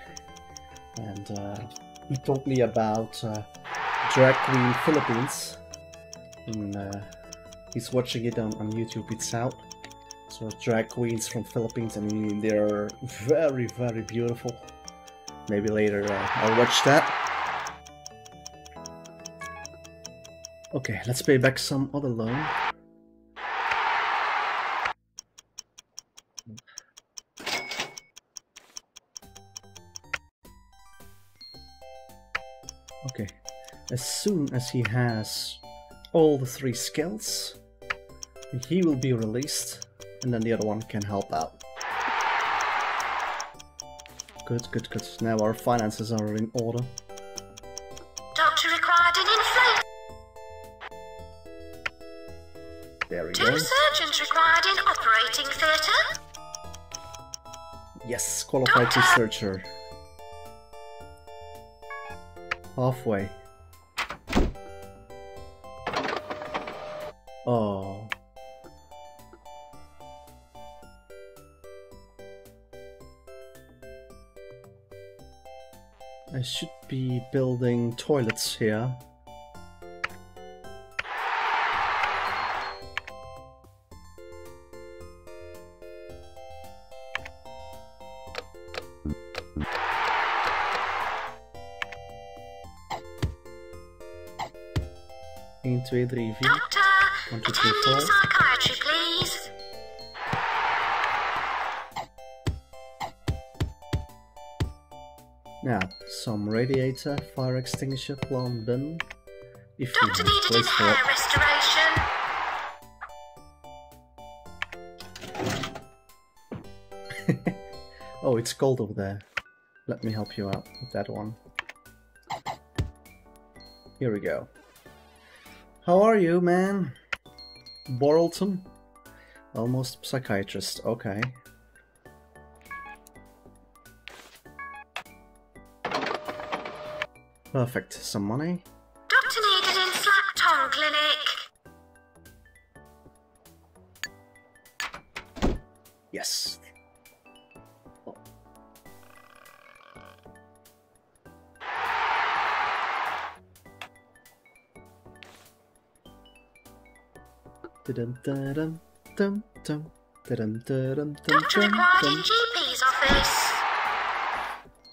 Speaker 1: and uh, he told me about uh, Drag Queen Philippines. And, uh, he's watching it on, on YouTube. It's out. So drag queens from Philippines, I mean, they're very very beautiful. Maybe later uh, I'll watch that. Okay, let's pay back some other loan. Okay, as soon as he has all the three skills, he will be released, and then the other one can help out. Good, good, good. Now our finances are in order. Qualified researcher. Halfway. Oh. I should be building toilets here. Three, four.
Speaker 2: Doctor,
Speaker 1: One, two, three,
Speaker 2: attending psychiatry, please.
Speaker 1: Now, some radiator, fire extinguisher, plant bin. If you
Speaker 2: Doctor
Speaker 1: have
Speaker 2: needed in
Speaker 1: place for
Speaker 2: hair restoration.
Speaker 1: oh, it's cold over there. Let me help you out with that one. Here we go. How are you, man? Borlton? Almost psychiatrist, okay. Perfect, some money. Dum-dum, dum-dum-dum,
Speaker 2: Doctor
Speaker 1: dum-dum,
Speaker 2: required in
Speaker 1: dum.
Speaker 2: GP's office.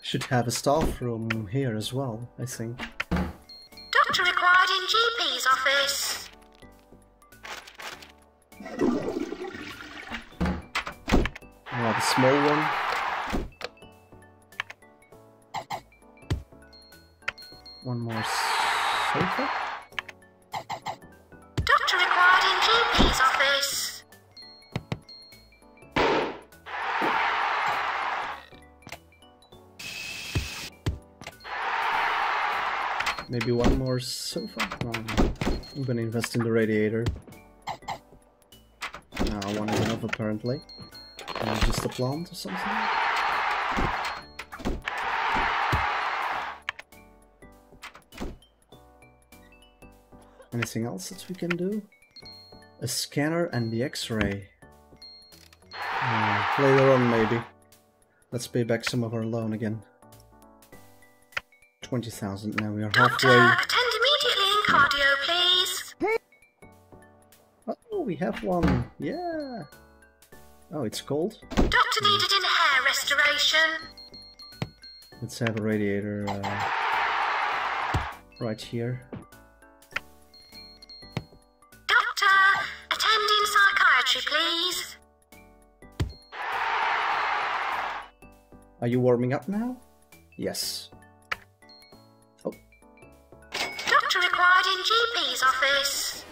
Speaker 1: Should have a staff room here as well, I think.
Speaker 2: Doctor required in GP's office.
Speaker 1: Sofa? No, no. I'm gonna invest in the radiator. No, one is enough apparently. Just a plant or something? Anything else that we can do? A scanner and the x-ray. Uh, later on maybe. Let's pay back some of our loan again. 20,000 now, we are halfway.
Speaker 2: Attend immediately in cardio, please.
Speaker 1: Oh, we have one. Yeah. Oh, it's cold.
Speaker 2: Doctor needed in hair restoration.
Speaker 1: Let's have a radiator uh, right here.
Speaker 2: Doctor, attend in psychiatry, please.
Speaker 1: Are you warming up now? Yes.
Speaker 2: Office.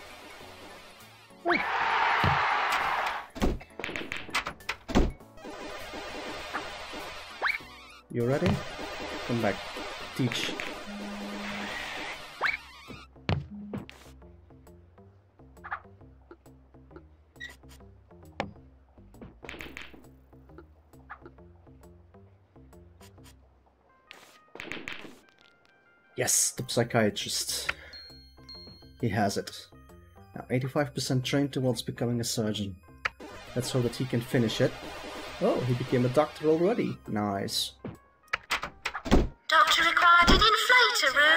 Speaker 1: You ready? Come back. Teach. Yes, the psychiatrist. He has it. Now 85% trained towards becoming a surgeon. Let's hope that he can finish it. Oh, he became a doctor already. Nice.
Speaker 2: Doctor required in inflator room.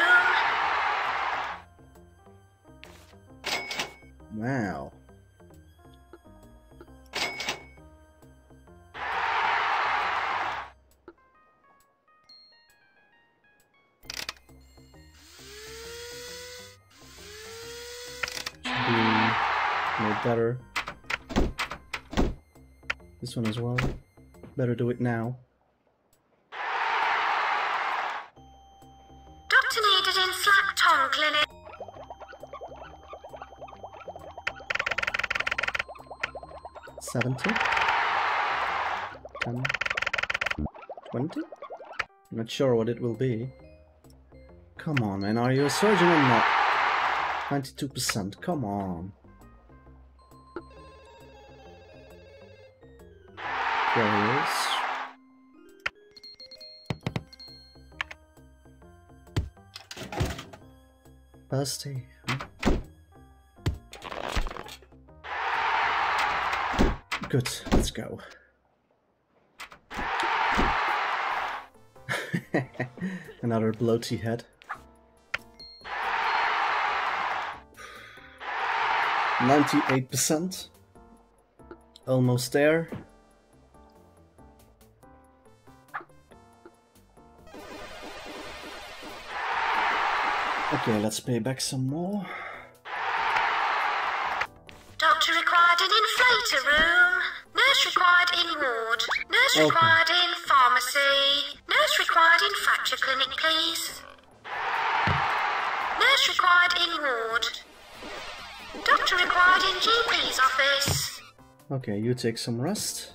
Speaker 1: Wow. Better. This one as well. Better do it now.
Speaker 2: Doctor needed in slack tongue clinic.
Speaker 1: Seventy. Ten. Twenty? Not sure what it will be. Come on, man. Are you a surgeon or not? 92%. Come on. Good, let's go. Another bloaty head. Ninety-eight percent. Almost there. Okay, let's pay back some more.
Speaker 2: Doctor required in inflator room. Nurse required in ward. Nurse
Speaker 1: Okay.
Speaker 2: required in pharmacy. Nurse required in fracture clinic, please. Nurse required in ward. Doctor required in GP's office.
Speaker 1: Okay, you take some rest.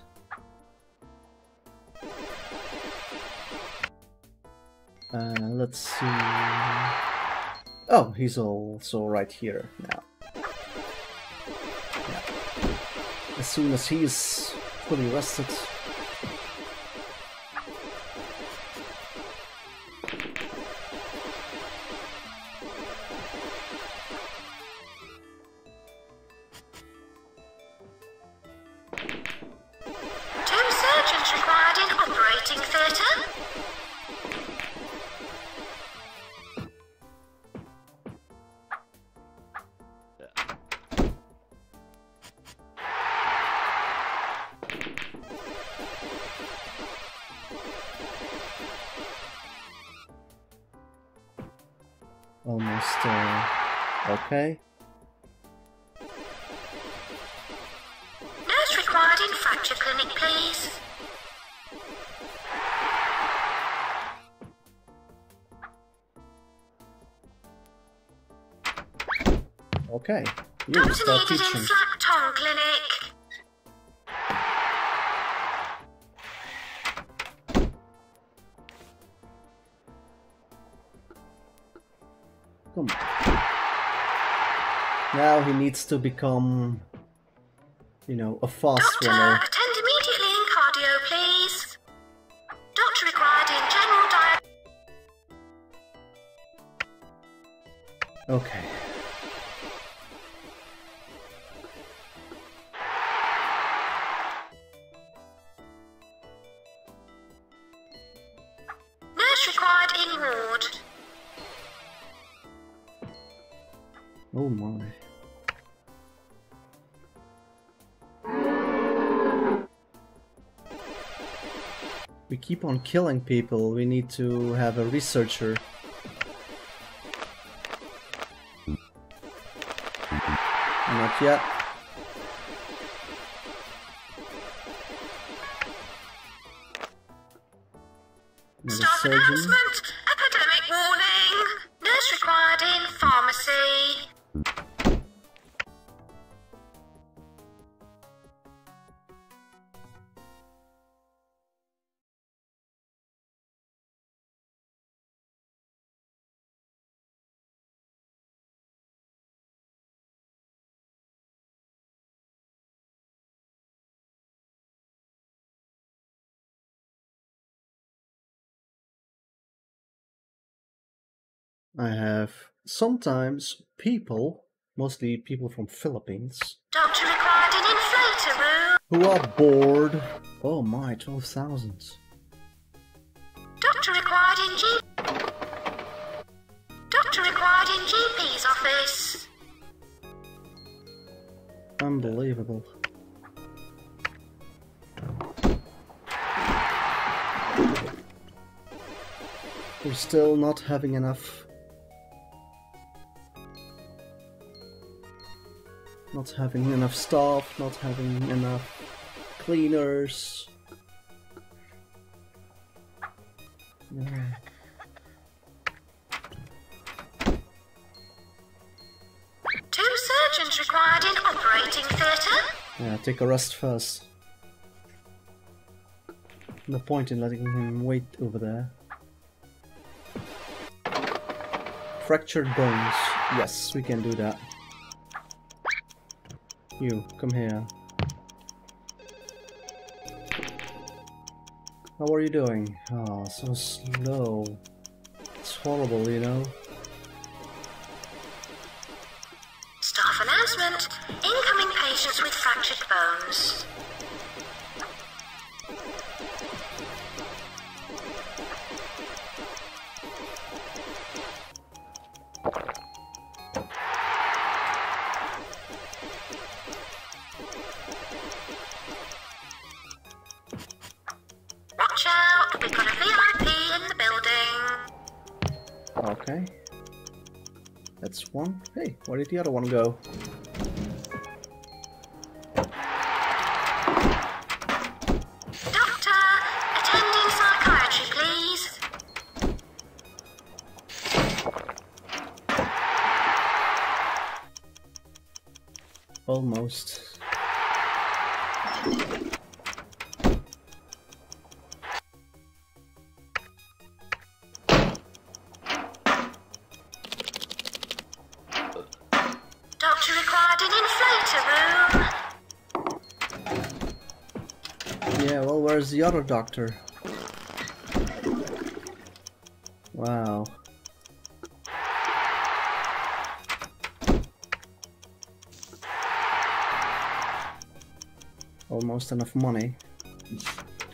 Speaker 1: Uh, let's see. Oh, he's also right here now. Yeah. As soon as he is fully rested. You start teaching.
Speaker 2: slack tongue clinic.
Speaker 1: Come on. Now he needs to become, you know, a fast
Speaker 2: Doctor,
Speaker 1: runner. On killing people. We need to have a researcher. Not yet.
Speaker 2: Staff announcement.
Speaker 1: I have sometimes people, mostly people from Philippines,
Speaker 2: Doctor required an inflator room.
Speaker 1: who are bored. Oh my, 12,000.
Speaker 2: Doctor required in G. Doctor required in GP's office.
Speaker 1: Unbelievable. We're still not having enough. Not having enough staff, not having enough cleaners. Yeah.
Speaker 2: Two surgeons required in operating theatre.
Speaker 1: Yeah, take a rest first. No point in letting him wait over there. Fractured bones. Yes, we can do that. You, come here. How are you doing? Oh, so slow. It's horrible, you know? Where did the other one go? Other doctor? Wow. Almost enough money.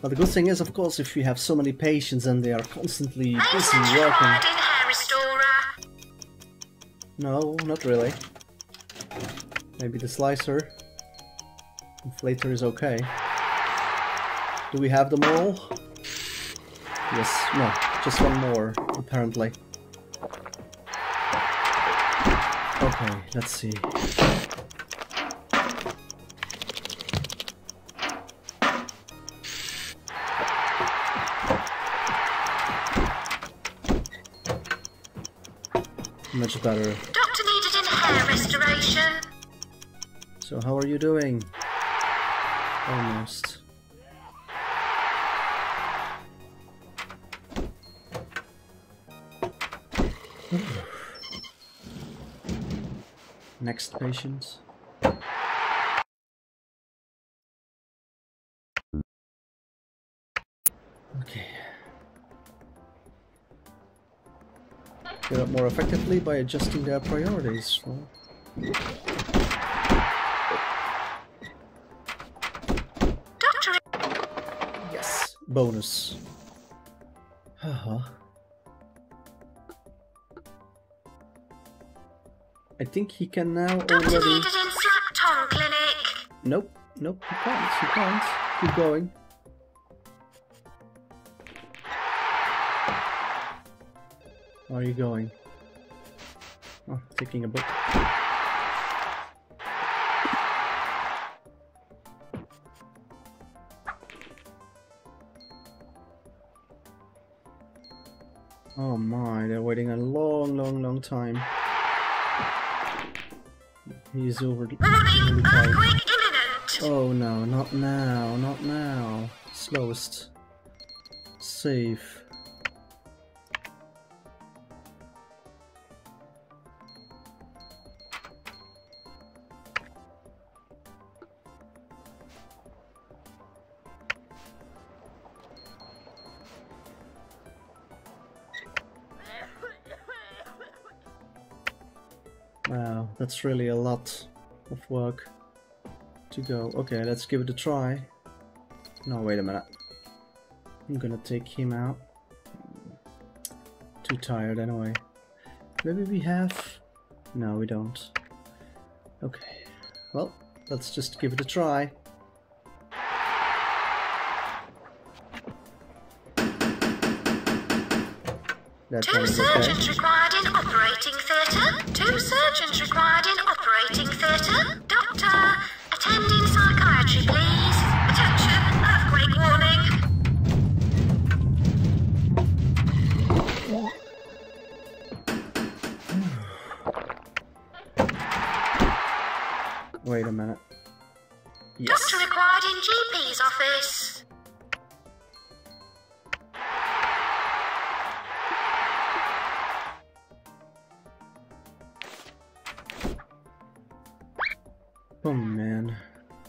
Speaker 1: But the good thing is, of course, if you have so many patients and they are constantly busy working.
Speaker 2: required in hair restorer.
Speaker 1: No, not really. Maybe the slicer. Inflator is okay. Do we have them all? Yes, no, just one more, apparently. Okay, let's see. Much better.
Speaker 2: Doctor needed in hair restoration.
Speaker 1: So how are you doing? Almost. Next. Okay. Get up more effectively by adjusting their priorities. Yes. Bonus. Think he can now already.
Speaker 2: needed in slack tongue clinic.
Speaker 1: Nope, nope, he can't. He can't. Keep going. Where are you going? Oh, taking a book. Oh my, they're waiting a long, long, long time. He's over.
Speaker 2: Warning,
Speaker 1: really tired.
Speaker 2: earthquake imminent.
Speaker 1: Oh no, not now, not now. Slowest. Safe. That's really a lot of work to go. Okay, let's give it a try. No, wait a minute. I'm gonna take him out. Too tired anyway. Maybe we have... No, we don't. Okay. Well, let's just give it a try. That
Speaker 2: Two surgeons
Speaker 1: okay.
Speaker 2: required in operating theatre. Two surgeons required in operating theatre.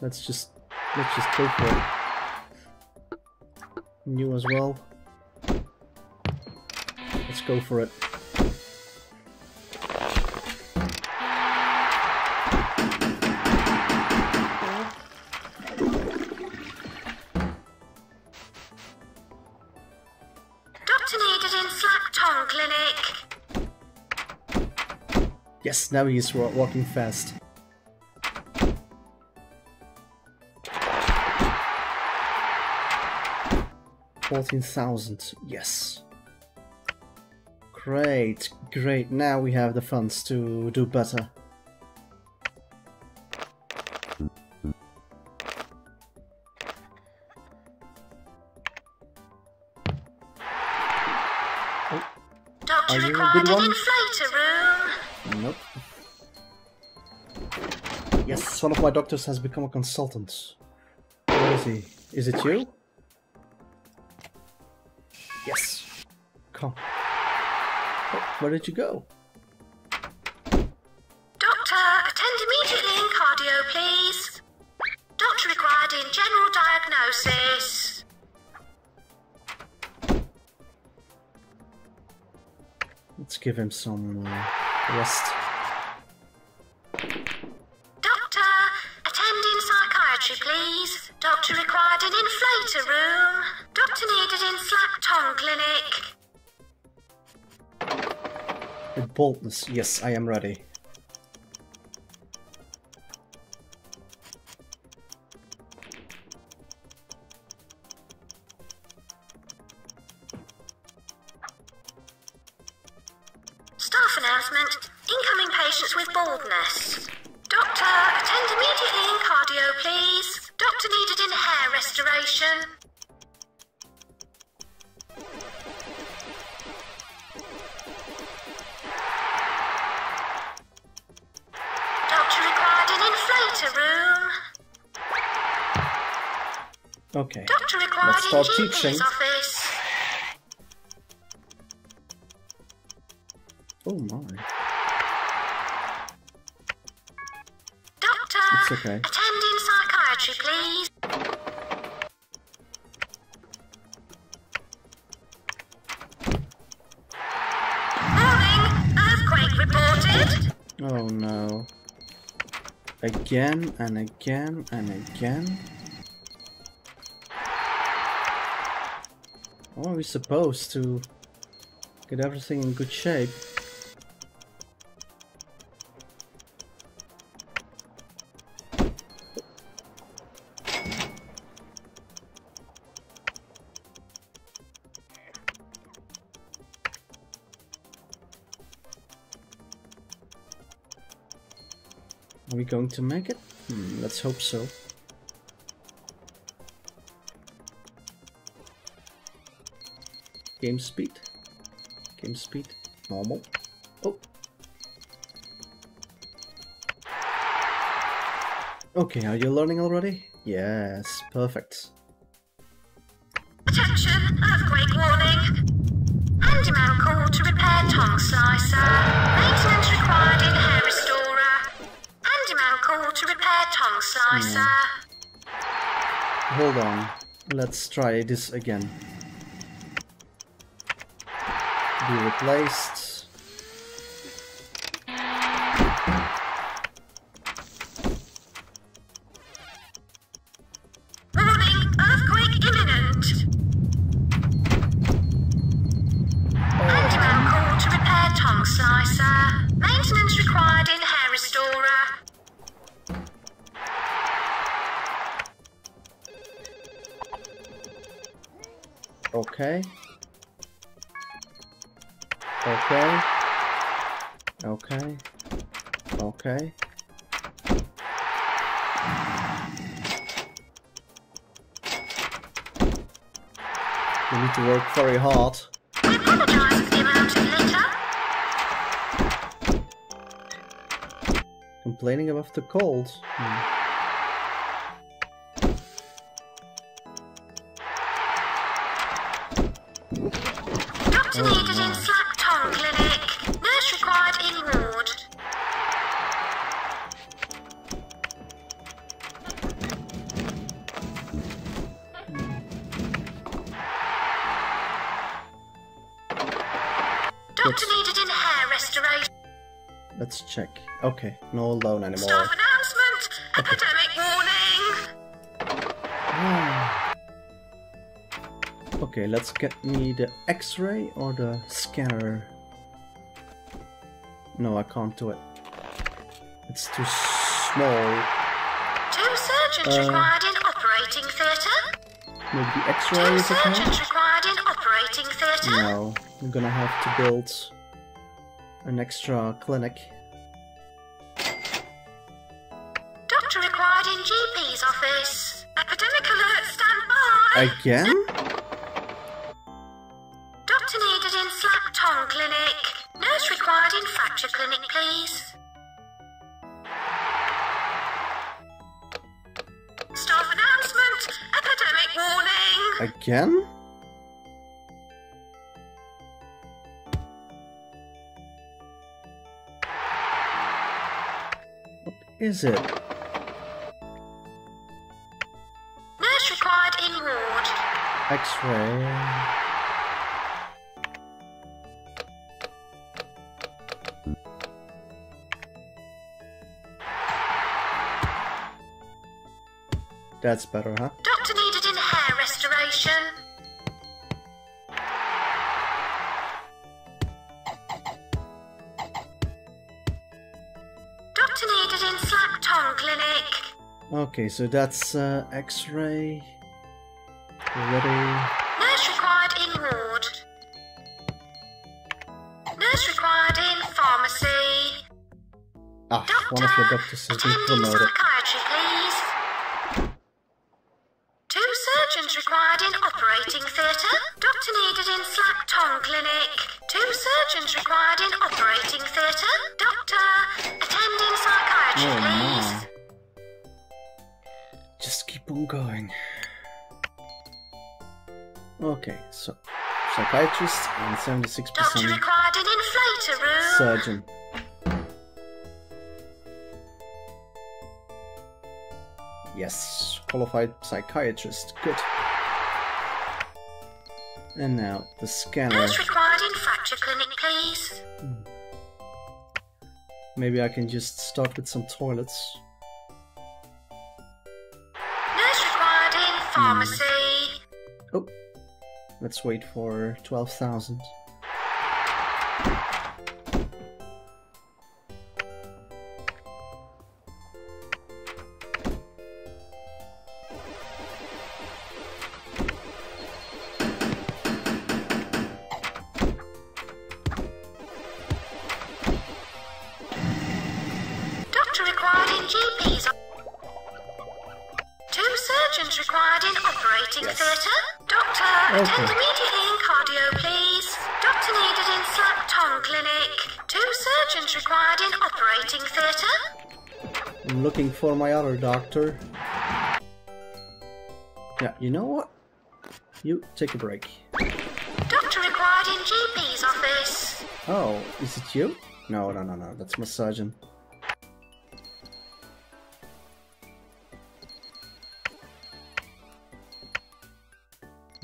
Speaker 1: Let's just let's just go for it. New as well. Let's go for it.
Speaker 2: Doctor needed in Slack Tongue Clinic.
Speaker 1: Yes, now he's wa- walking fast. Fourteen thousand. Yes. Great, great. Now we have the funds to do better.
Speaker 2: Doctor
Speaker 1: Are you a good one?
Speaker 2: inflator room.
Speaker 1: Nope. Yes, one of my doctors has become a consultant. Where is he? Is it you? Come. Oh, where did you go?
Speaker 2: Doctor, attend immediately in cardio, please. Doctor required in general diagnosis.
Speaker 1: Let's give him some uh, rest. Boldness, yes, I am ready. Let's
Speaker 2: in
Speaker 1: start
Speaker 2: GP's
Speaker 1: teaching.
Speaker 2: office.
Speaker 1: Oh my.
Speaker 2: Doctor,
Speaker 1: It's okay.
Speaker 2: attend in psychiatry, please. Warning, earthquake reported.
Speaker 1: Oh no. Again and again and again. We supposed to get everything in good shape? Are we going to make it? Hmm, let's hope so. Game speed. Game speed. Normal. Oh. Okay, are you learning already? Yes, perfect.
Speaker 2: Attention, earthquake warning. Handyman called to repair tongue slicer. Maintenance required in hair restorer. Handyman called to repair tongue slicer. Hmm.
Speaker 1: Hold on. Let's try this again. Be replaced. Complaining about the cold. Hmm. Okay, no loan anymore.
Speaker 2: Staff announcement. Epidemic warning.
Speaker 1: Ah. Okay, let's get me the x-ray or the scanner. No, I can't do it. It's too small.
Speaker 2: Two surgeons
Speaker 1: Uh,
Speaker 2: required in operating theatre.
Speaker 1: Maybe the x-ray
Speaker 2: Two
Speaker 1: is okay?
Speaker 2: surgeons required in operating theatre.
Speaker 1: No, I'm gonna have to build an extra clinic.
Speaker 2: Office. Epidemic alert, stand by.
Speaker 1: Again?
Speaker 2: Doctor needed in Slack Tongue Clinic. Nurse required in Fracture Clinic, please. Staff announcement. Epidemic warning.
Speaker 1: Again? What is it? X-ray. That's better, huh?
Speaker 2: Doctor needed in hair restoration. Doctor needed in Slack Tongue Clinic.
Speaker 1: Okay, so that's uh, X-ray. Ready?
Speaker 2: Nurse required in ward. Nurse required in pharmacy.
Speaker 1: Ah,
Speaker 2: Doctor,
Speaker 1: one of your doctors has been promoted. Psychiatrist and 76%
Speaker 2: Doctor required in inflator room.
Speaker 1: surgeon. Yes, qualified psychiatrist. Good. And now the scanner.
Speaker 2: Nurse required in fracture clinic, please. Hmm.
Speaker 1: Maybe I can just start with some toilets.
Speaker 2: Nurse required in hmm.
Speaker 1: pharmacy. Let's wait for 12,000.
Speaker 2: Doctor required in GP's. Two surgeons required in operating
Speaker 1: Yes.
Speaker 2: theatre.
Speaker 1: Okay.
Speaker 2: immediately in cardio, please. Doctor needed in Slack Tongue Clinic. Two surgeons required in operating theatre.
Speaker 1: I'm looking for my other doctor. Yeah, you know what? You take a break.
Speaker 2: Doctor required in GP's office.
Speaker 1: Oh, is it you? No, no, no, no. That's my surgeon.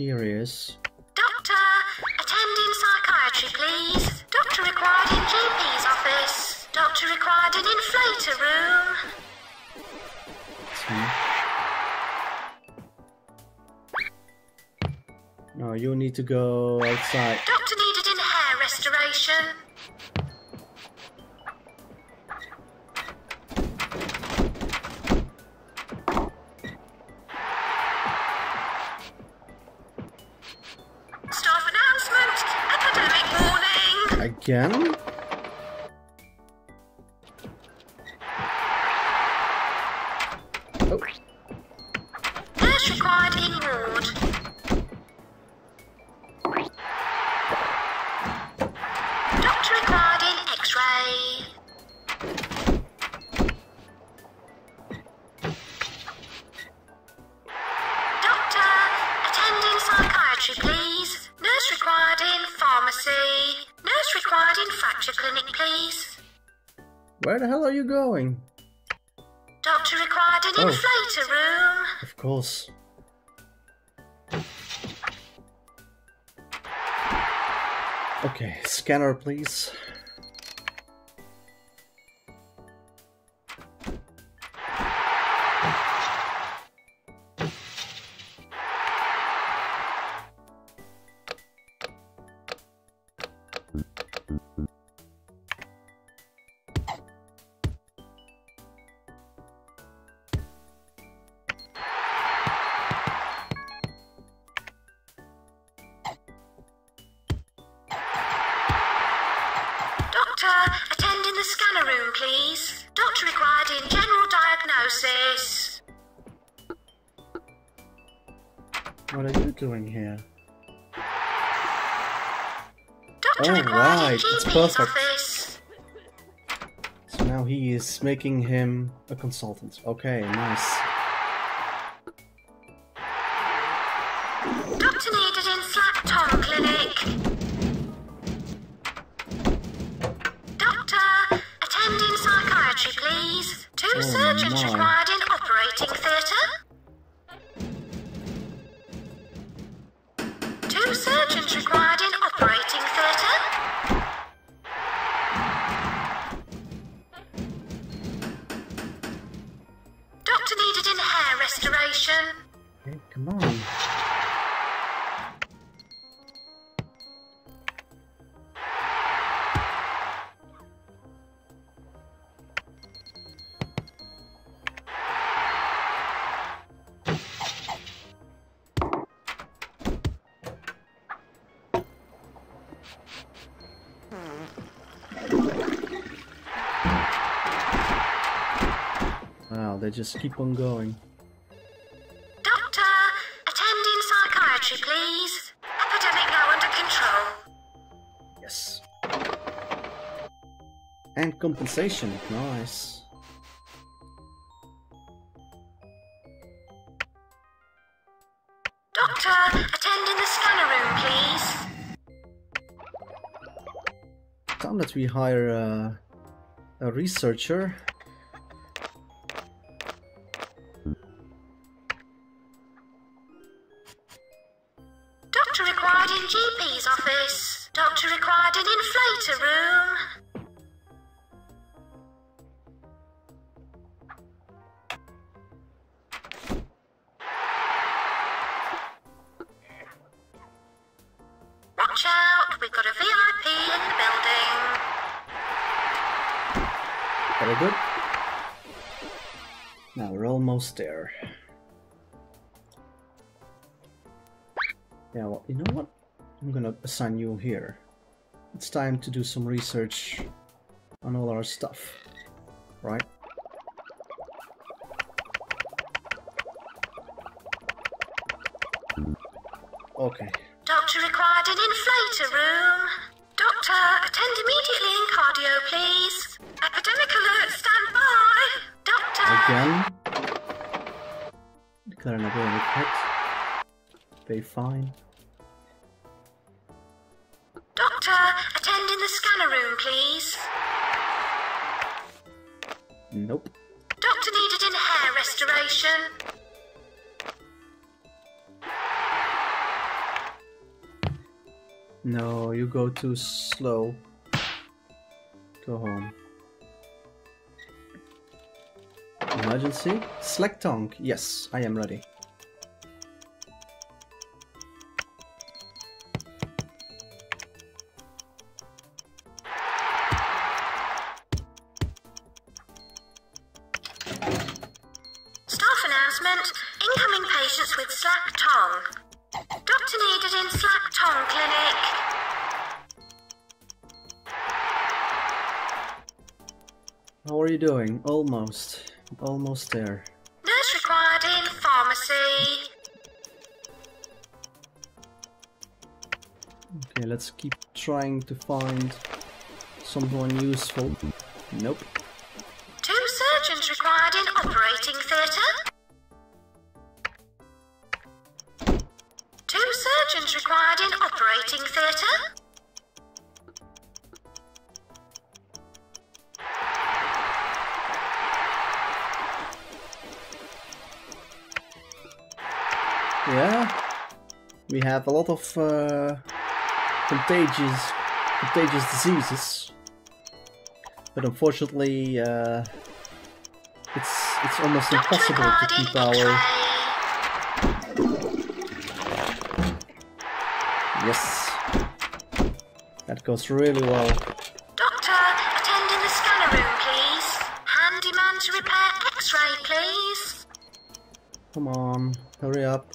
Speaker 1: Here.
Speaker 2: Doctor, attending psychiatry, please. Doctor required in GP's office. Doctor required in inflator room.
Speaker 1: No, you need to go outside.
Speaker 2: Doctor needed in hair restoration.
Speaker 1: Again? Course. Okay, scanner, please. Making him a consultant. Okay, nice. Just keep on going.
Speaker 2: Doctor, attend in psychiatry, please. Epidemic now under control.
Speaker 1: Yes. And compensation, nice.
Speaker 2: Doctor, attend in the scanner room, please.
Speaker 1: Time that we hire a, a researcher. Time to do some research on all our stuff, right? Okay.
Speaker 2: Doctor required in inflator room. Doctor, attend immediately in cardio, please. Epidemic alert, stand by. Doctor.
Speaker 1: Again. Declare an epidemic hit. Pay fine. Nope.
Speaker 2: Doctor needed in hair restoration.
Speaker 1: No, you go too slow. Go home. Emergency? Slack tongue. Yes, I am ready. Almost. Almost there.
Speaker 2: Nurse required in pharmacy.
Speaker 1: Okay, let's keep trying to find someone useful. Nope.
Speaker 2: Two surgeons required in operating theatre.
Speaker 1: Have a lot of uh, contagious, contagious diseases, but unfortunately, uh, it's it's almost impossible to keep our yes. That goes really well.
Speaker 2: Doctor, attend in the scanner room, please. Handyman to repair X-ray, please.
Speaker 1: Come on, hurry up.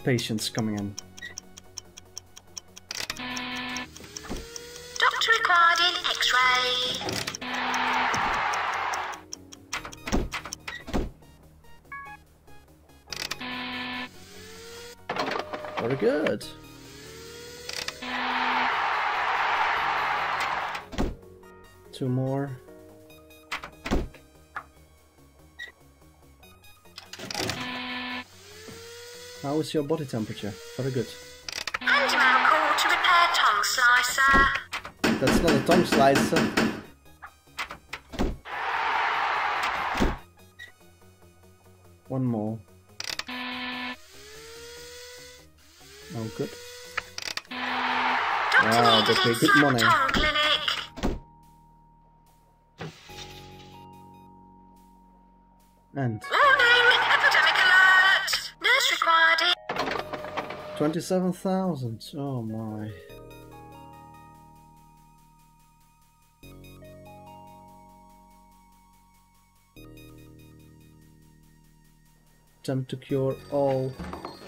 Speaker 1: Patients coming in. Is your body temperature? Very good.
Speaker 2: Handyman called to repair tongue slicer.
Speaker 1: That's not a tongue slicer. One more. Oh, good.
Speaker 2: Doctor ah,
Speaker 1: okay,
Speaker 2: in
Speaker 1: good
Speaker 2: flat
Speaker 1: 27,000. Oh my. Attempt to cure all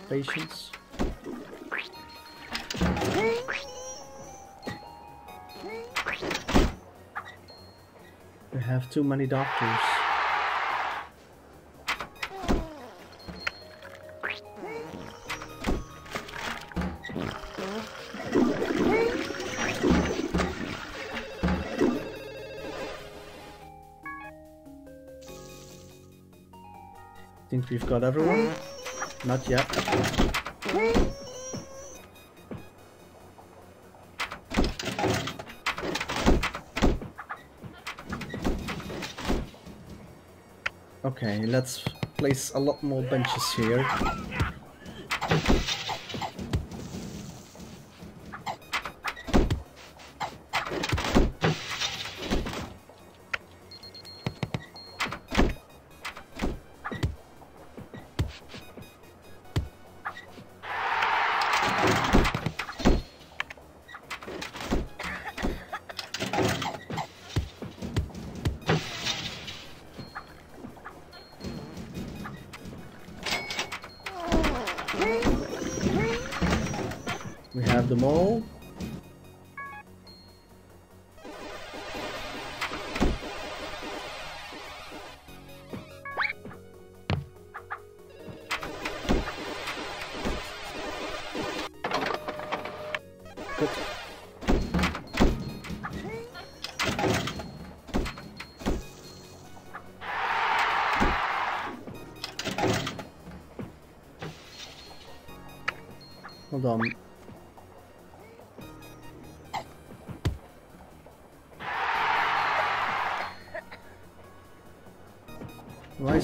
Speaker 1: patients. We have too many doctors. We've got everyone? Not yet. Okay, let's place a lot more benches here. Have them all.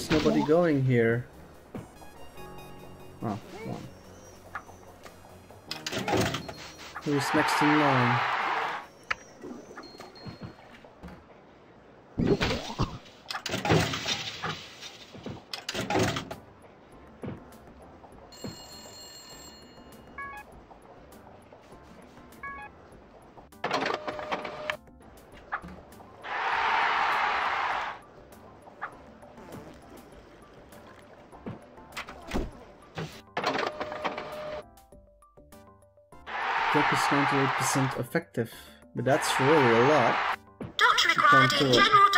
Speaker 1: Is nobody going here? Oh, one. Who's next in line? Effective, but that's really a lot.
Speaker 2: Doctor required in general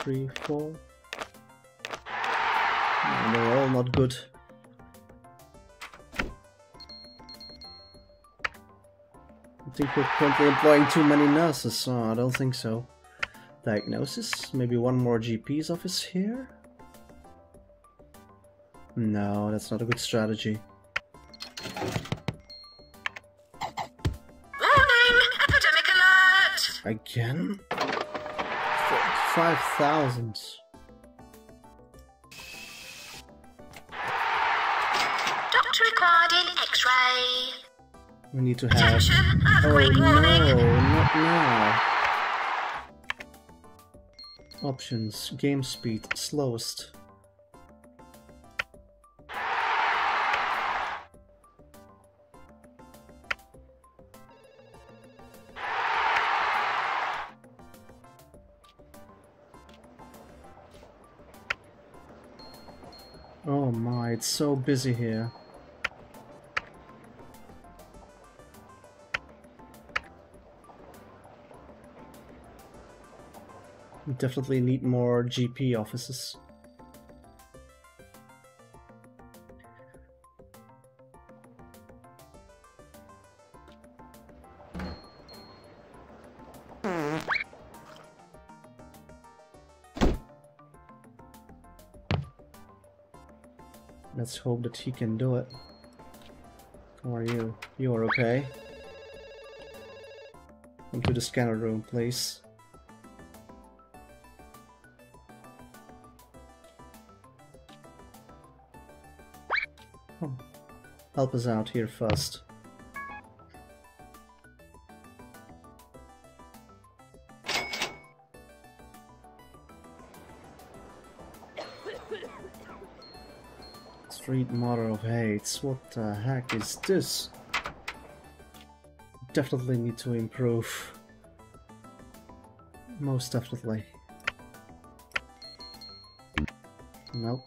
Speaker 1: three, four. And they're all not good. I think we're currently employing too many nurses. Oh, I don't think so. Diagnosis? Maybe one more GP's office here? No, that's not a good strategy.
Speaker 2: Warning! Epidemic alert!
Speaker 1: Again? 45,000.
Speaker 2: Doctor required in X-ray.
Speaker 1: We need to have... Oh no,
Speaker 2: warning!
Speaker 1: not now. Options, game speed, slowest. It's so busy here. Definitely need more GP offices. Hope that he can do it. How are you? You are okay? Come to the scanner room, please. Oh. Help us out here first. Of Hates. What the heck is this? Definitely need to improve. Most definitely. Nope.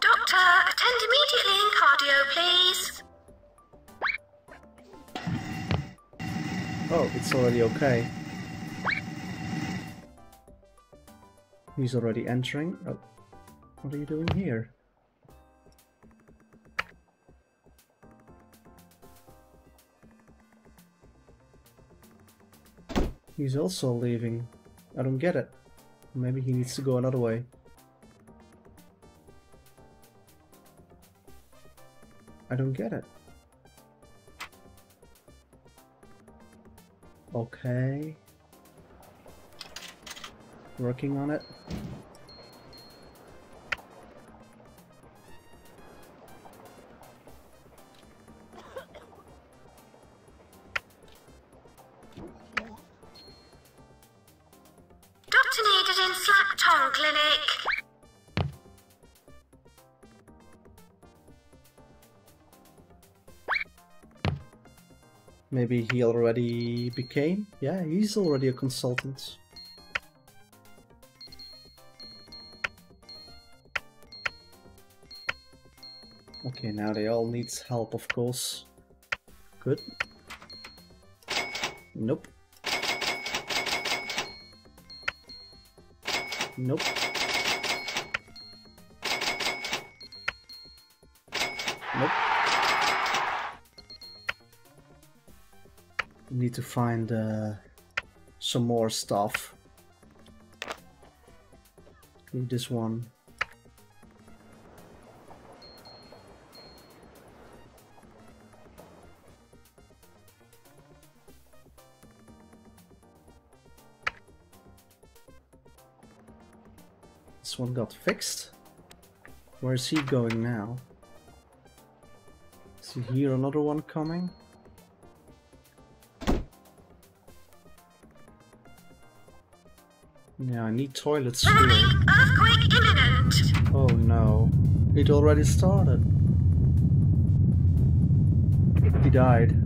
Speaker 2: Doctor, attend immediately in cardio, please.
Speaker 1: Oh, it's already okay. He's already entering. Oh, what are you doing here? He's also leaving. I don't get it. Maybe he needs to go another way. I don't get it. Okay. Working on it. Maybe he already became? Yeah, he's already a consultant. Okay, now they all need help, of course. Good. Nope. Nope. Need to find uh, some more stuff. Need this one. This one got fixed. Where is he going now? See here another one coming? Yeah, I need toilets here.
Speaker 2: earthquake imminent.
Speaker 1: Oh no. It already started. He died.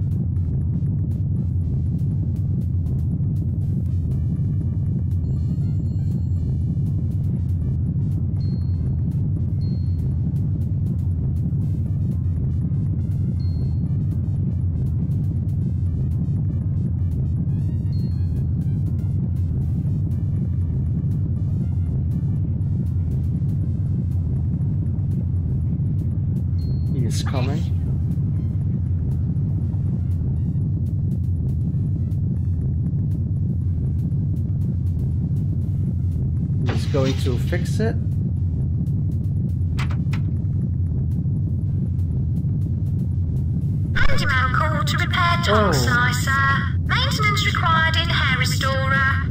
Speaker 1: Fix it.
Speaker 2: Handyman call to repair tongue
Speaker 1: Oh.
Speaker 2: slicer. Maintenance required in hair restorer.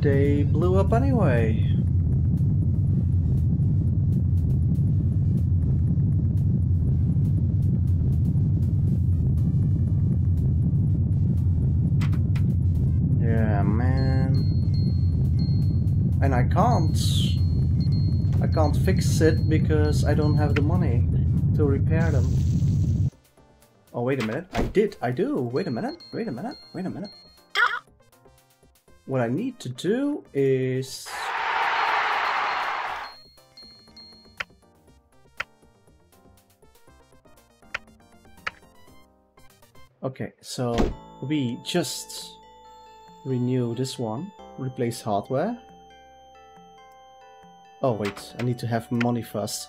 Speaker 1: They blew up anyway. Fix it because I don't have the money to repair them. Oh, wait a minute. I did. I do. Wait a minute. Wait a minute. Wait a minute. What I need to do is... Okay, so we just renew this one, replace hardware. Oh wait, I need to have money first.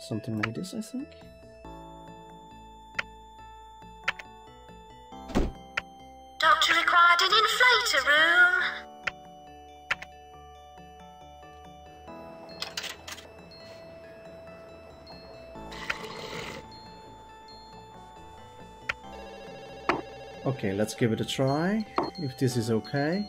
Speaker 1: Something like this, I think.
Speaker 2: Doctor required an inflator room.
Speaker 1: Okay, let's give it a try, if this is okay.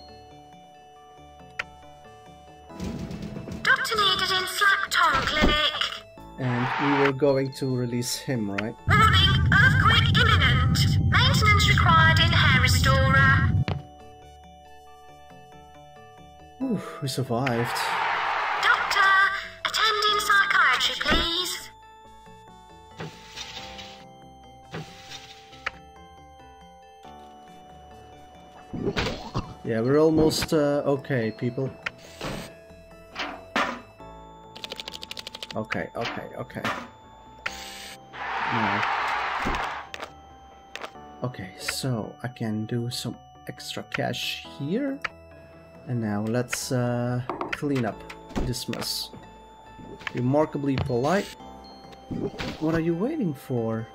Speaker 1: We were going to release him, right?
Speaker 2: Warning, earthquake imminent. Maintenance required in hair restorer.
Speaker 1: Whew, we survived.
Speaker 2: Doctor, attend in psychiatry, please.
Speaker 1: Yeah, we're almost uh, okay, people. Okay, okay, okay. Now. Okay, so I can do some extra cash here. And now let's uh, clean up this mess. Remarkably polite. What are you waiting for?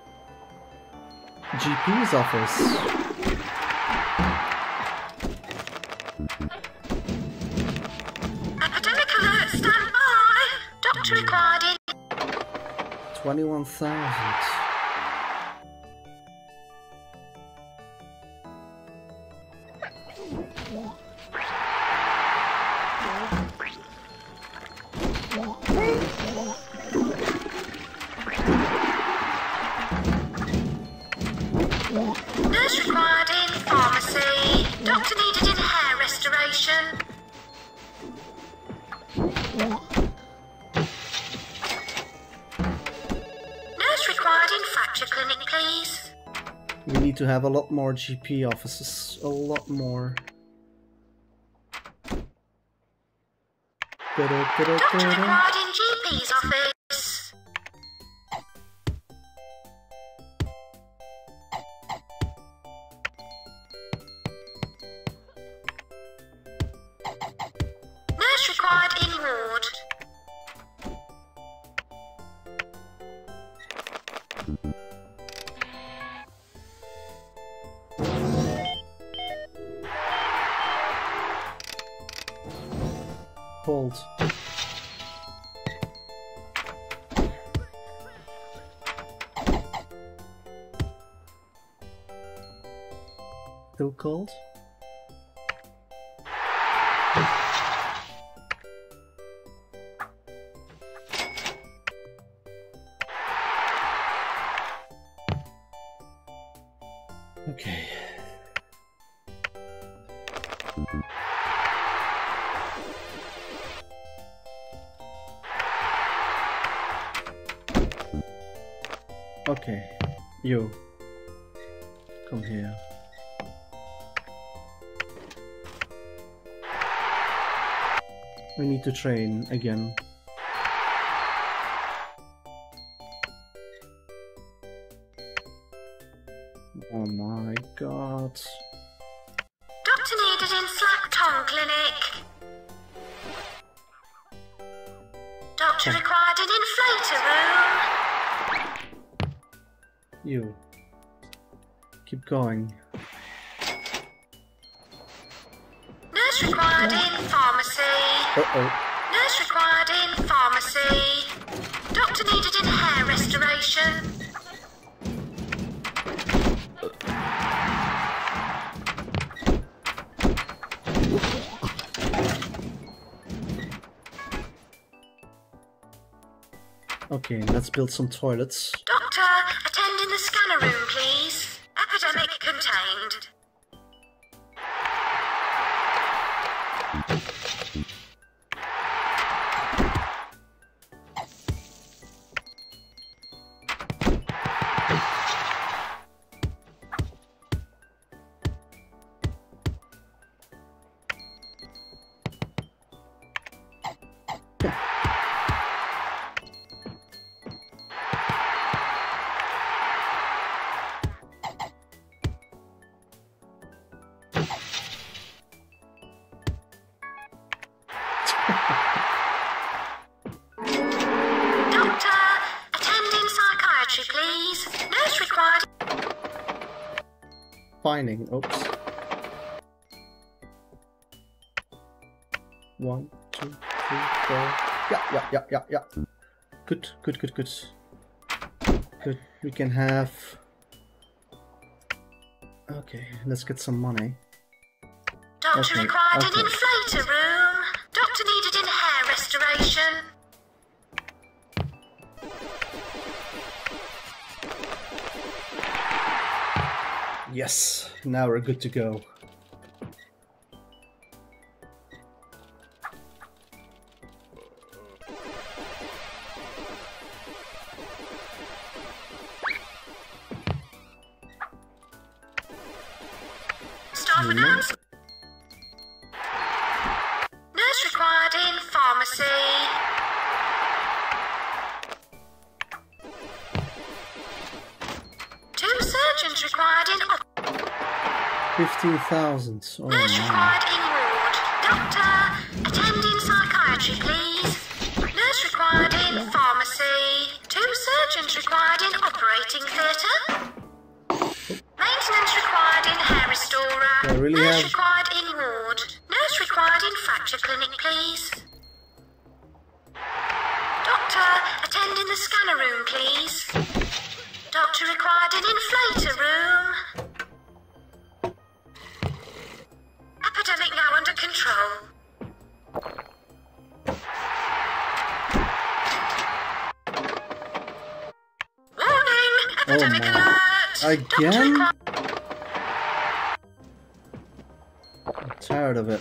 Speaker 1: GP's office. 21,000. To have a lot more GP offices. A lot more.
Speaker 2: Doctor GP's office.
Speaker 1: You. Come here. We need to train again. Keep going.
Speaker 2: Nurse required in pharmacy.
Speaker 1: Uh oh.
Speaker 2: Nurse required in pharmacy. Doctor needed in hair restoration.
Speaker 1: Okay, let's build some toilets.
Speaker 2: Contained.
Speaker 1: Finding. Oops. One, two, three, four. Yeah, yeah, yeah, yeah, yeah. Good, good, good, good. Good. We can have. Okay, let's get some money.
Speaker 2: Doctor
Speaker 1: Okay,
Speaker 2: required
Speaker 1: okay.
Speaker 2: in inflator room. Doctor needed in hair restoration.
Speaker 1: Yes, now we're good to go. 15,000. Oh my. Again? I'm tired of it.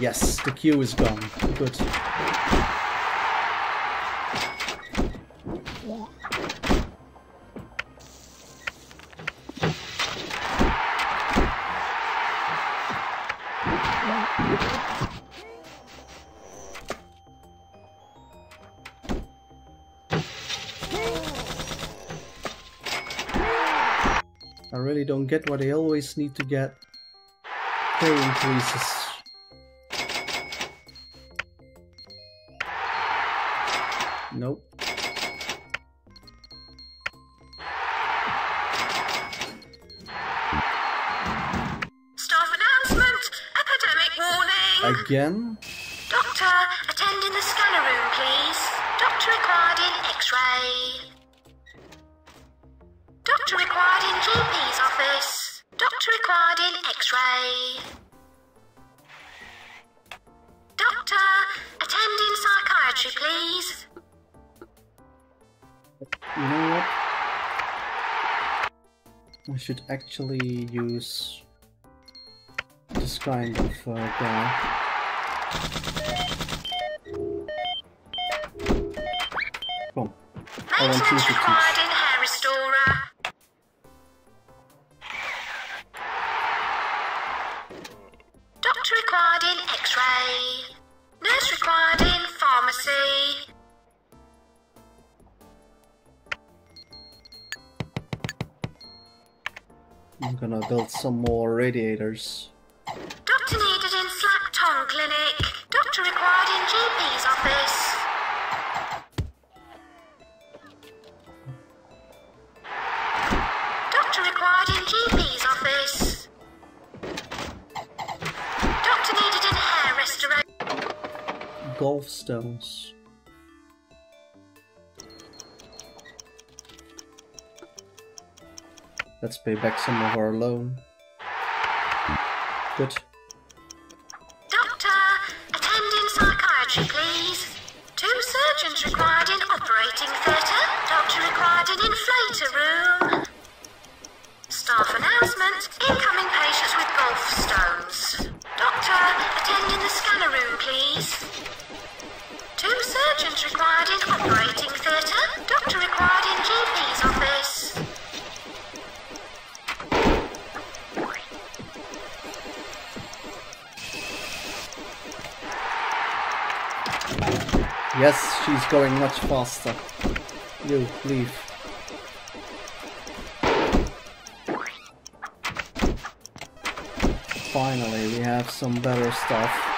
Speaker 1: Yes, the queue is gone. Good. get what I always need to get. Pay increases. Nope. Staff announcement! Epidemic warning! Again?
Speaker 2: Doctor, attend in the scanner room, please. Doctor required in X-ray. Doctor required in GP office. Doctor required in X-ray. Doctor, attend in psychiatry, please.
Speaker 1: You know what? I should actually use this kind of uh, guy. Come. I want you to teach. Some more radiators.
Speaker 2: Doctor needed in Slack Clinic. Doctor required in GP's office. Doctor required in GP's office. Doctor needed in hair restoration.
Speaker 1: Golf stones. Let's pay back some of our loan. Good. She's going much faster. You, leave. Finally, we have some better stuff.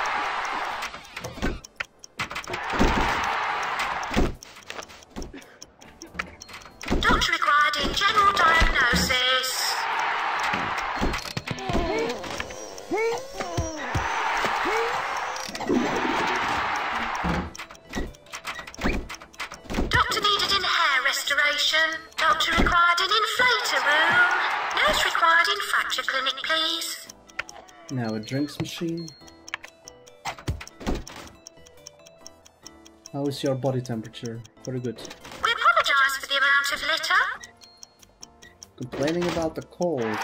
Speaker 1: Is your body temperature? Very good.
Speaker 2: We apologise for the amount of litter.
Speaker 1: Complaining about the cold.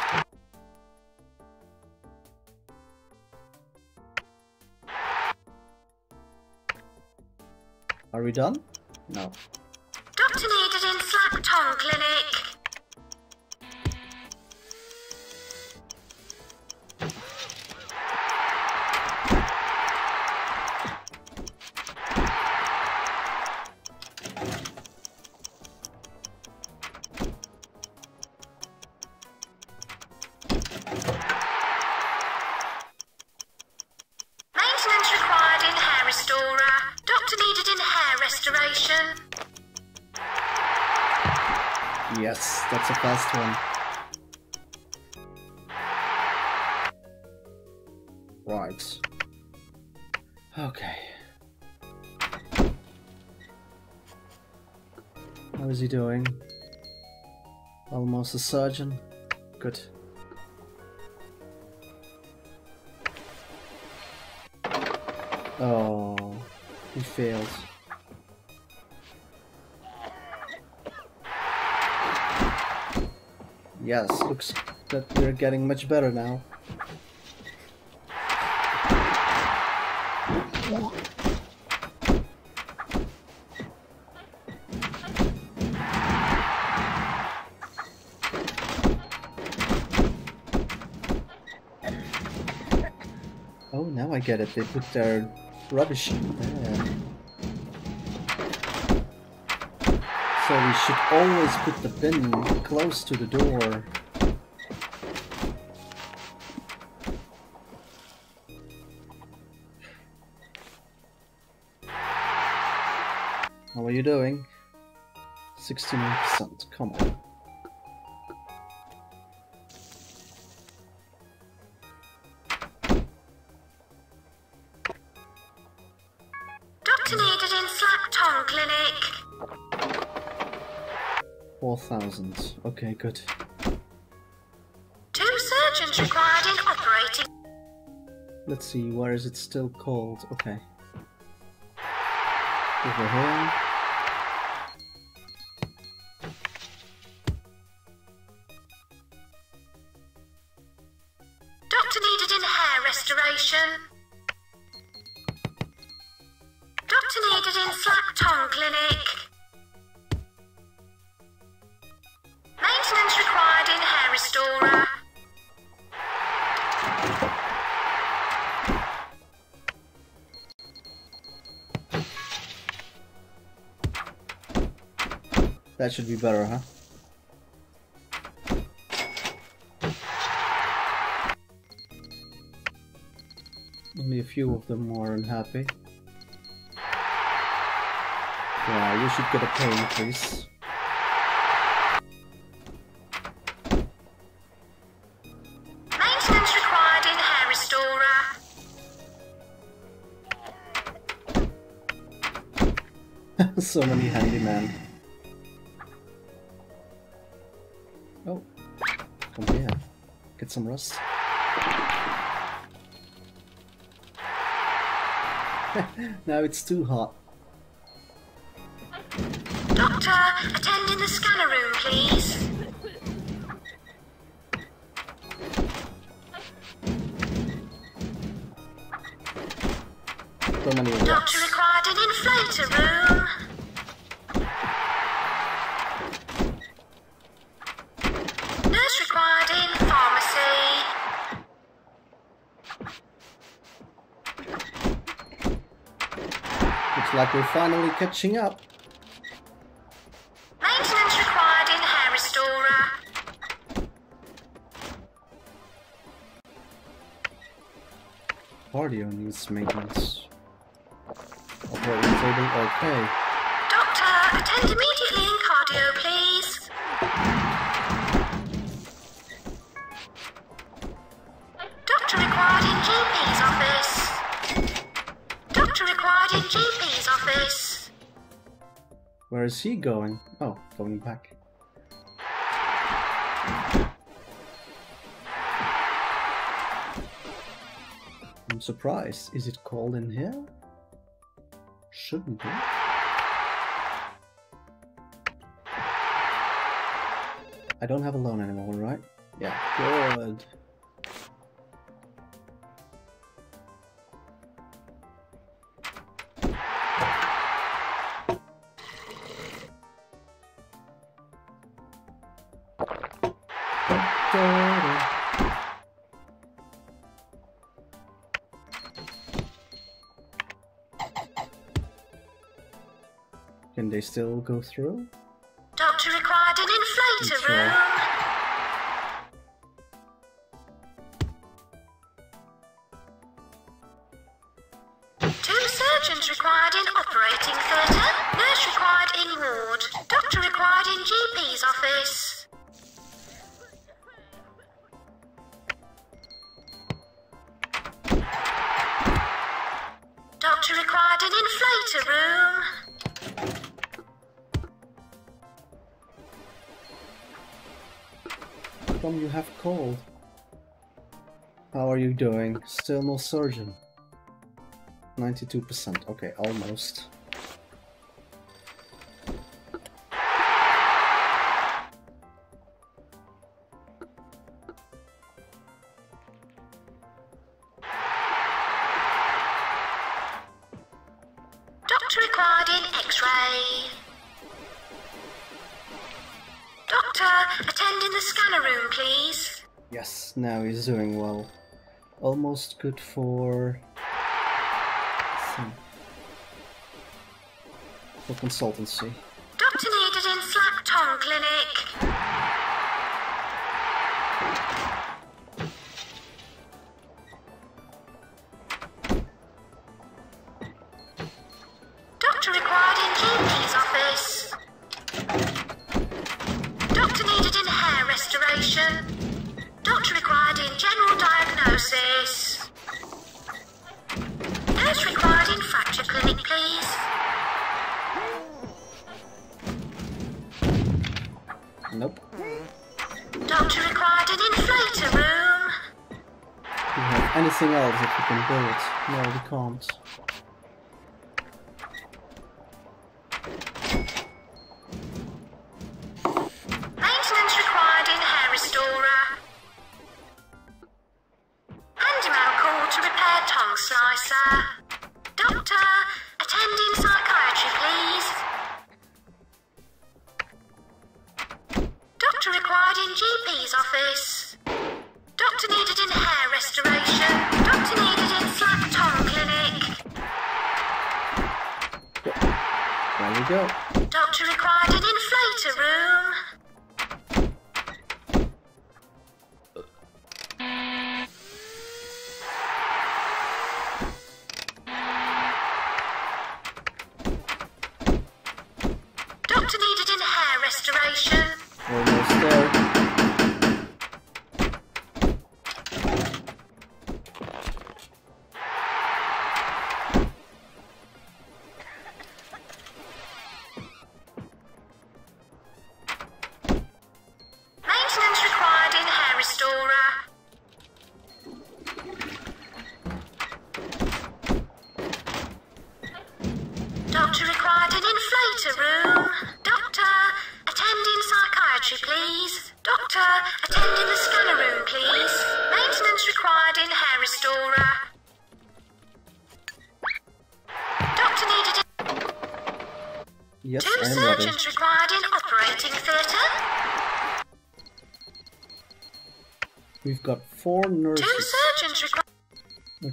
Speaker 1: Are we done? No.
Speaker 2: Doctor needed in Slack Tongue Clinic.
Speaker 1: One. Right. Okay. How is he doing? Almost a surgeon. Good. Oh, he failed. Yes, looks that they're getting much better now. Oh, now I get it. They put their rubbish in there. Should always put the bin close to the door. How are you doing? 69%. Come on. 4,000. Okay, good.
Speaker 2: Two surgeons required in operating.
Speaker 1: Let's see, where is it still cold? Okay. Over here. That should be better, huh? Only a few of them are unhappy. Yeah, you should get a pay increase.
Speaker 2: Maintenance required in hair restorer.
Speaker 1: so many handyman. Some rust. now it's too hot. Finally catching up.
Speaker 2: Maintenance required in hair restorer.
Speaker 1: Cardio needs maintenance. Operating table, okay. Where is he going? Oh, going back. I'm surprised. Is it cold in here? Shouldn't be. I don't have a loan anymore, right? Yeah, good. Still go through?
Speaker 2: Doctor required in inflator room.
Speaker 1: Come, you have cold. How are you doing? Still no surgeon. 92%. Okay, almost. Almost good for. For consultancy.
Speaker 2: Doctor needed in Slack Tongue Clinic. No, we can't.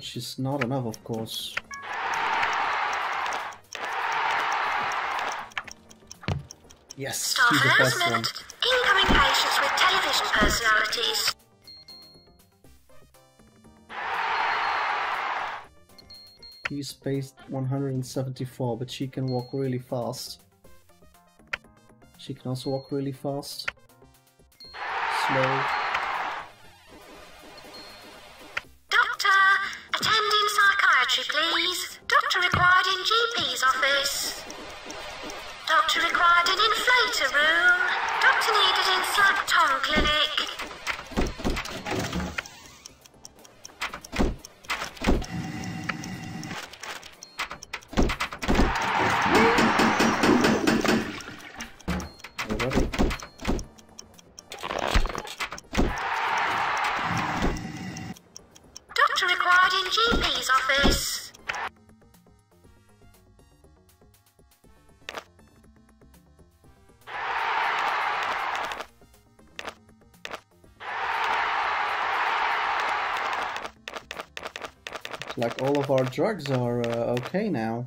Speaker 2: which is not enough, of course. Yes, she's he's the first one.
Speaker 1: Incoming patients with television personalities.
Speaker 2: He's paced 174, but she can walk really fast. She can also walk really fast. drugs are uh, okay now.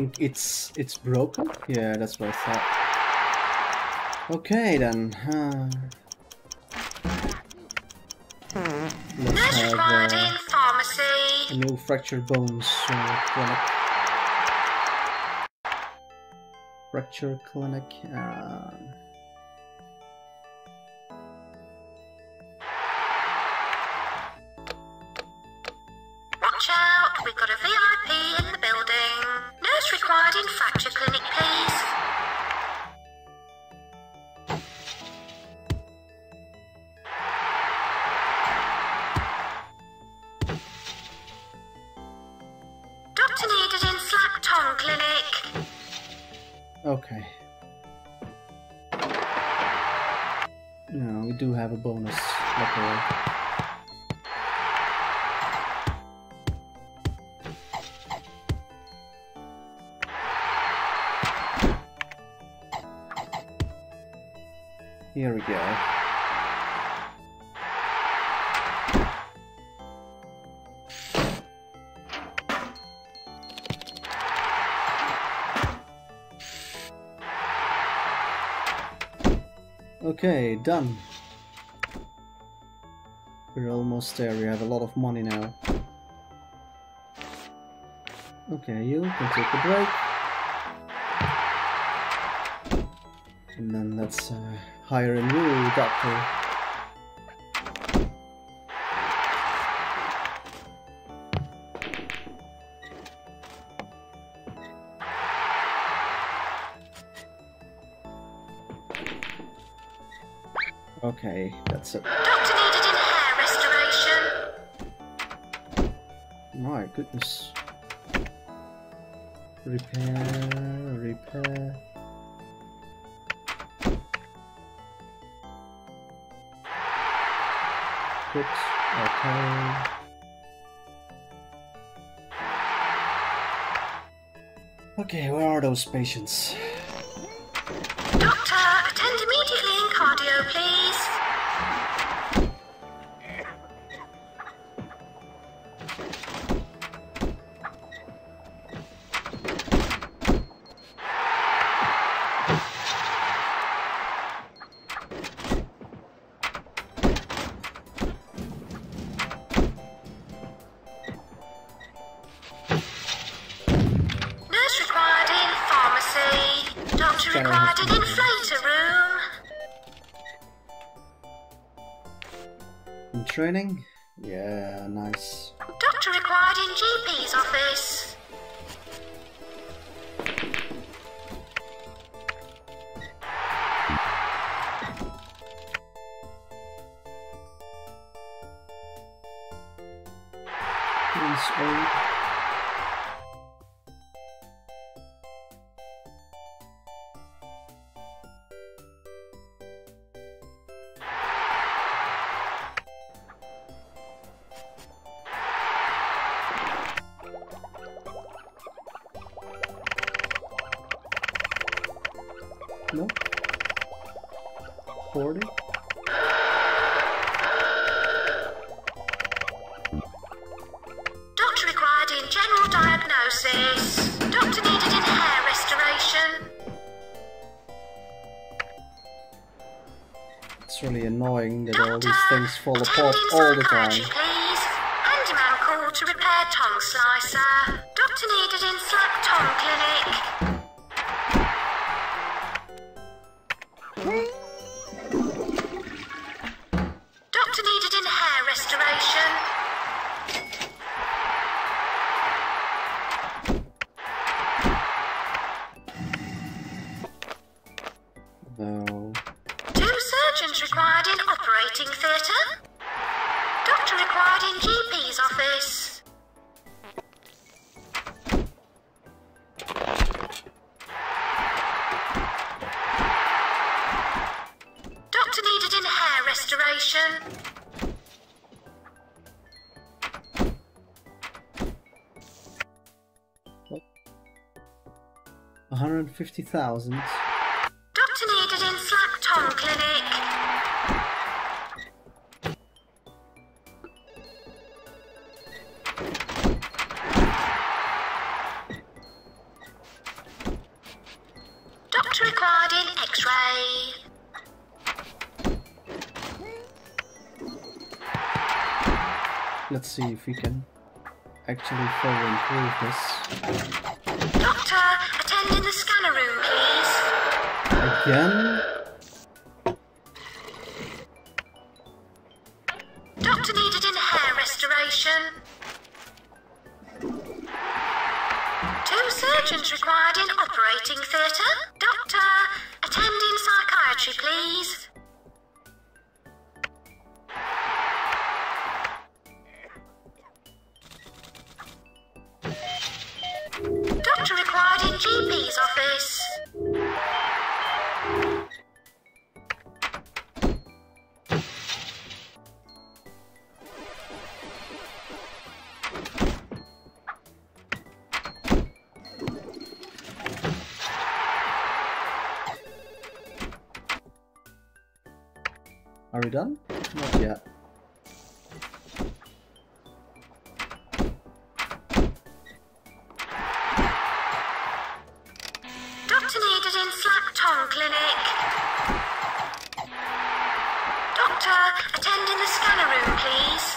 Speaker 2: think it's it's broken? Yeah, that's what I thought. Okay then. Uh, let's have uh, a new fractured bones uh, clinic. Fracture clinic. Uh, Okay,
Speaker 1: done. We're almost there. We have a lot of money now. Okay, you can take a break. And then let's uh, hire a new doctor. That's it.
Speaker 2: Doctor needed in hair restoration.
Speaker 1: My goodness. Repair, repair. Good, okay. Okay, where are those patients?
Speaker 2: Doctor, attend immediately in cardio, please. In
Speaker 1: all the time.
Speaker 2: 50,000. Doctor needed in Slack Slackton Clinic. Doctor required in X-ray.
Speaker 1: Let's see if we can actually follow further improve this.
Speaker 2: Doctor, attending the school please.
Speaker 1: Again? Done? Not yet.
Speaker 2: Doctor needed in slack tongue clinic. Doctor, attend in the scanner room, please.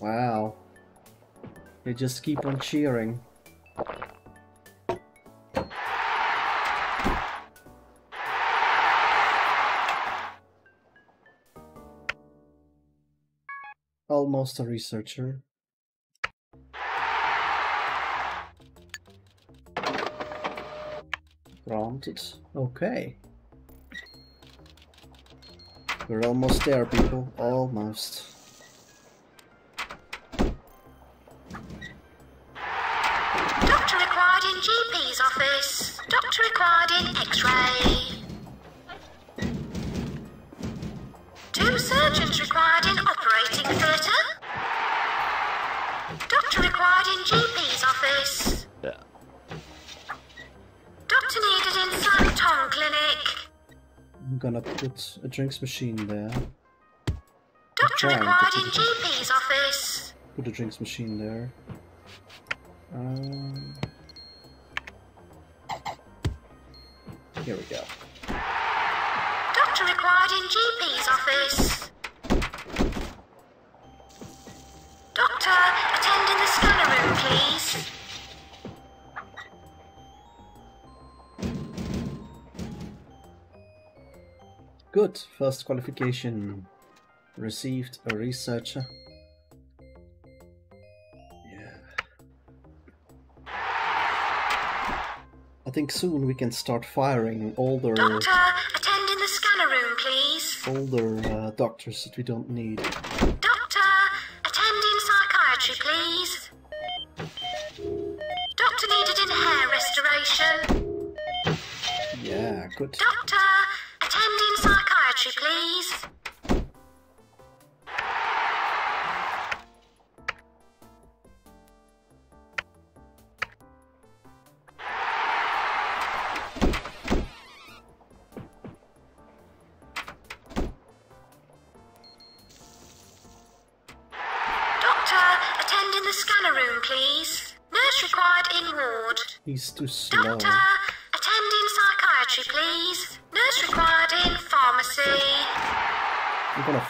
Speaker 1: Wow. They just keep on cheering. Almost a researcher. Granted. Okay. We're almost there, people. Almost. Gonna put a drinks machine there.
Speaker 2: Doctor required in GP's office.
Speaker 1: Put a drinks machine there. Um, here we go. Good. First qualification. Received a researcher. Yeah. I think soon we can start firing older
Speaker 2: Doctor, attend in the scanner room, please.
Speaker 1: older uh, doctors that we don't need.
Speaker 2: Doctor, attend in psychiatry, please. Doctor needed in hair restoration.
Speaker 1: Yeah, good.
Speaker 2: Doctor, attend in psychiatry, please. Doctor, attend in the scanner room, please. Nurse required in ward.
Speaker 1: He's too slow.
Speaker 2: Doctor,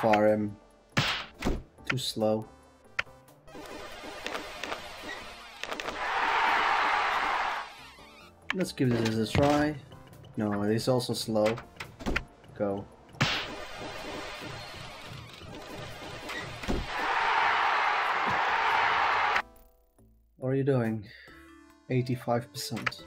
Speaker 1: I'm um, him. Too slow. Let's give this a try. No, it is also slow. Go. What are you doing? 85%.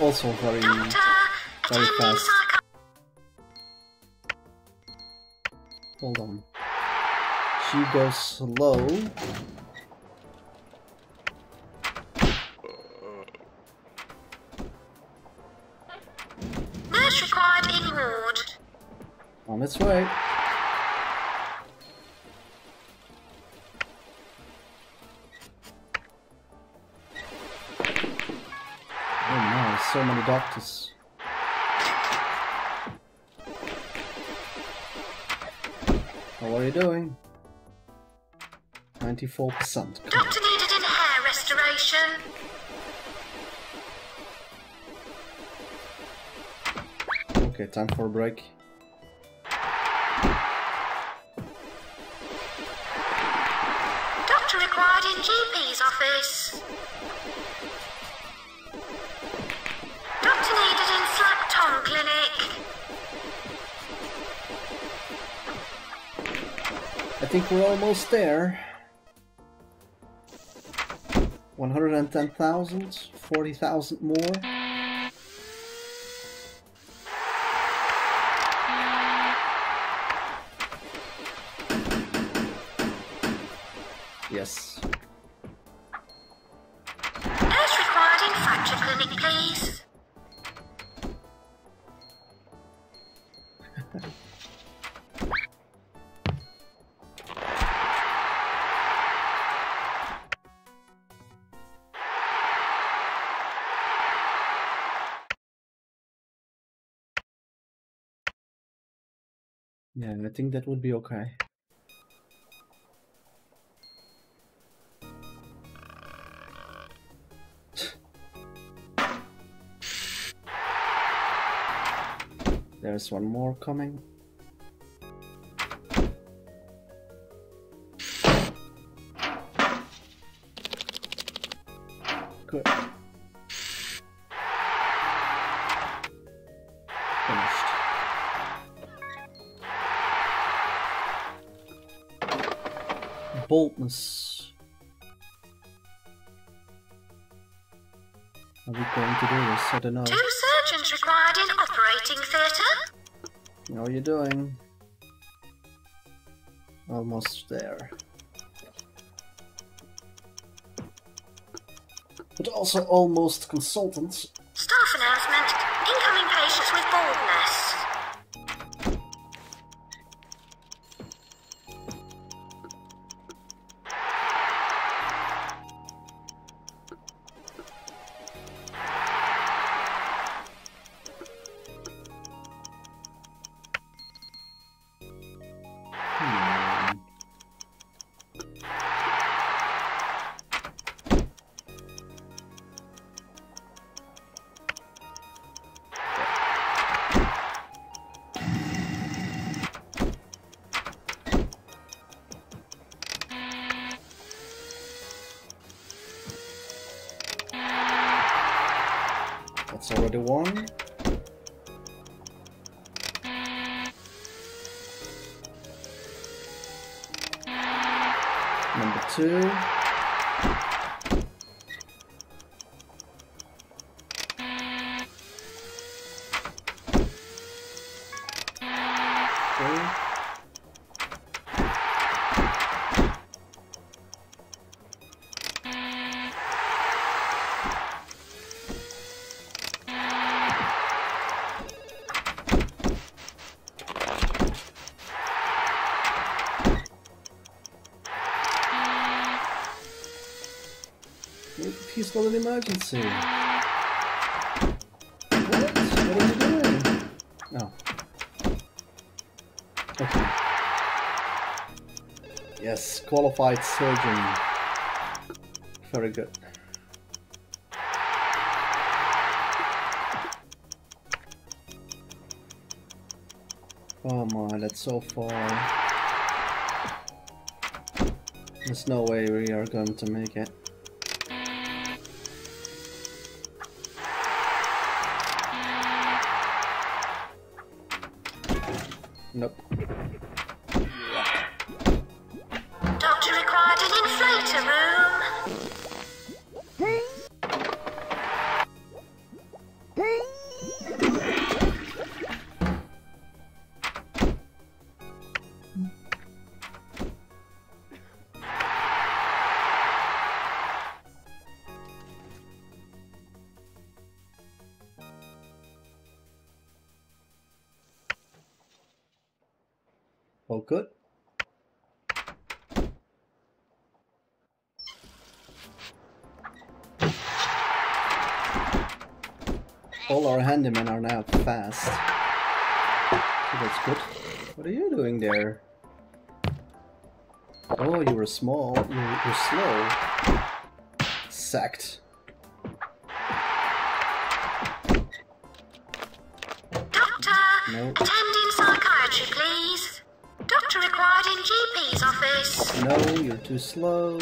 Speaker 1: Also very... Very fast. Hold on. She goes slow.
Speaker 2: Required in ward.
Speaker 1: On its way. Doctors. How are you doing? 94%. Come
Speaker 2: Doctor needed in hair restoration.
Speaker 1: Okay, time for a break.
Speaker 2: Doctor required in GP's office.
Speaker 1: Think we're almost there. 110,000, 40,000 more. I think that would be okay. There's one more coming. Baldness. Are we going to do this? I don't know.
Speaker 2: Two surgeons required in operating theatre.
Speaker 1: How are you doing? Almost there. But also almost consultants. He's got an emergency. What? What are you doing? Oh. Okay. Yes, qualified surgeon. Very good. Oh my, that's so far. There's no way we are going to make it. All good. All our handymen are now fast. So that's good. What are you doing there? Oh, you were small. You were slow. Sacked.
Speaker 2: Doctor,
Speaker 1: No.
Speaker 2: attend in psychiatry, please. Required in GP's office.
Speaker 1: No, you're too slow.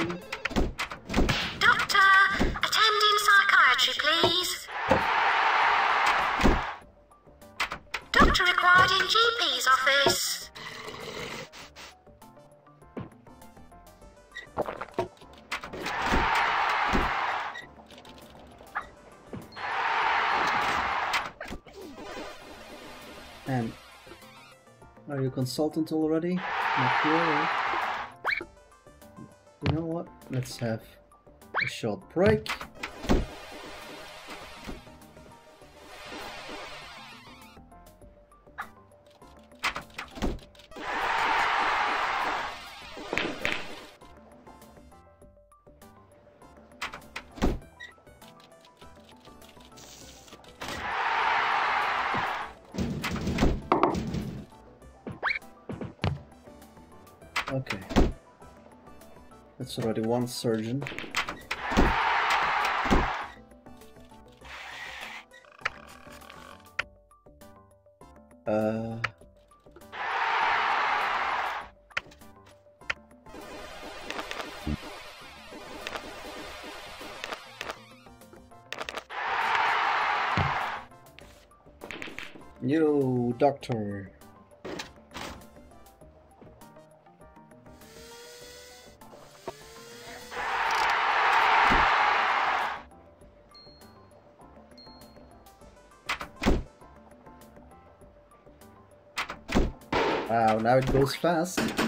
Speaker 1: Consultant already? Not really. Eh? You know what? Let's have a short break. Already one surgeon. Uh... You, doctor. Now it goes fast.
Speaker 2: Doctor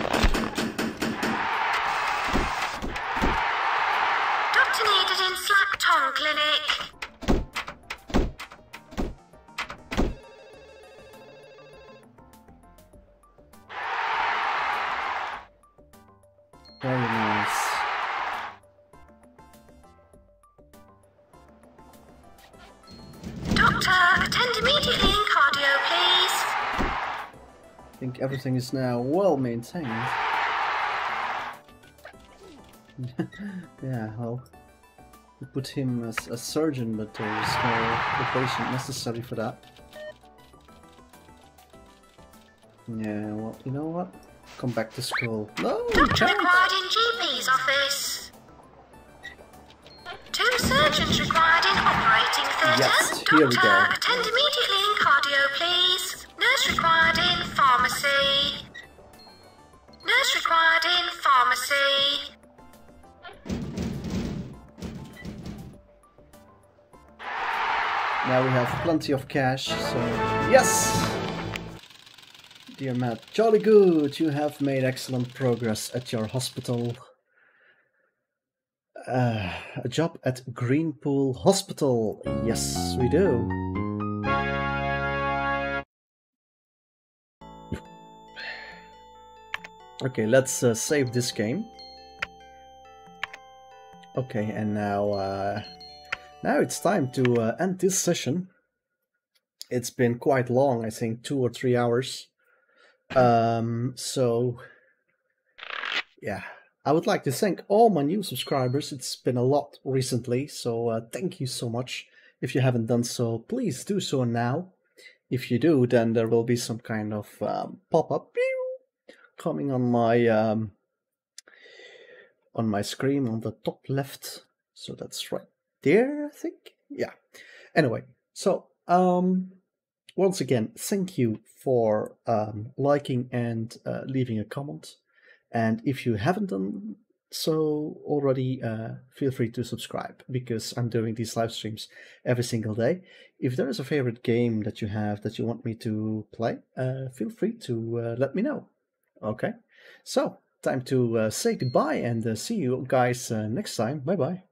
Speaker 2: needed in Clinic.
Speaker 1: Everything is now well maintained. yeah, well, we put him as a surgeon, but there is no patient necessary for that. Yeah, well, you know what? Come back to school. No,
Speaker 2: Doctor required in GP's office. Two surgeons required in operating theatre.
Speaker 1: Yes, here we
Speaker 2: Doctor,
Speaker 1: go.
Speaker 2: attend immediately in cardio, please. Nurse required pharmacy.
Speaker 1: Now we have plenty of cash, so yes! Dear Matt, jolly good! You have made excellent progress at your hospital. Uh, a job at Greenpool Hospital. Yes, we do. Okay, let's uh, save this game. Okay, and now uh, now it's time to uh, end this session. It's been quite long, I think two or three hours. Um, so, yeah, I would like to thank all my new subscribers. It's been a lot recently, so uh, thank you so much. If you haven't done so, please do so now. If you do, then there will be some kind of um, pop-up coming on my um, on my screen on the top left. So that's right there, I think. Yeah. Anyway, so um, once again, thank you for um, liking and uh, leaving a comment. And if you haven't done so already, uh, feel free to subscribe because I'm doing these live streams every single day. If there is a favorite game that you have that you want me to play, uh, feel free to uh, let me know. Okay, so time to uh, say goodbye and uh, see you guys uh, next time. Bye bye.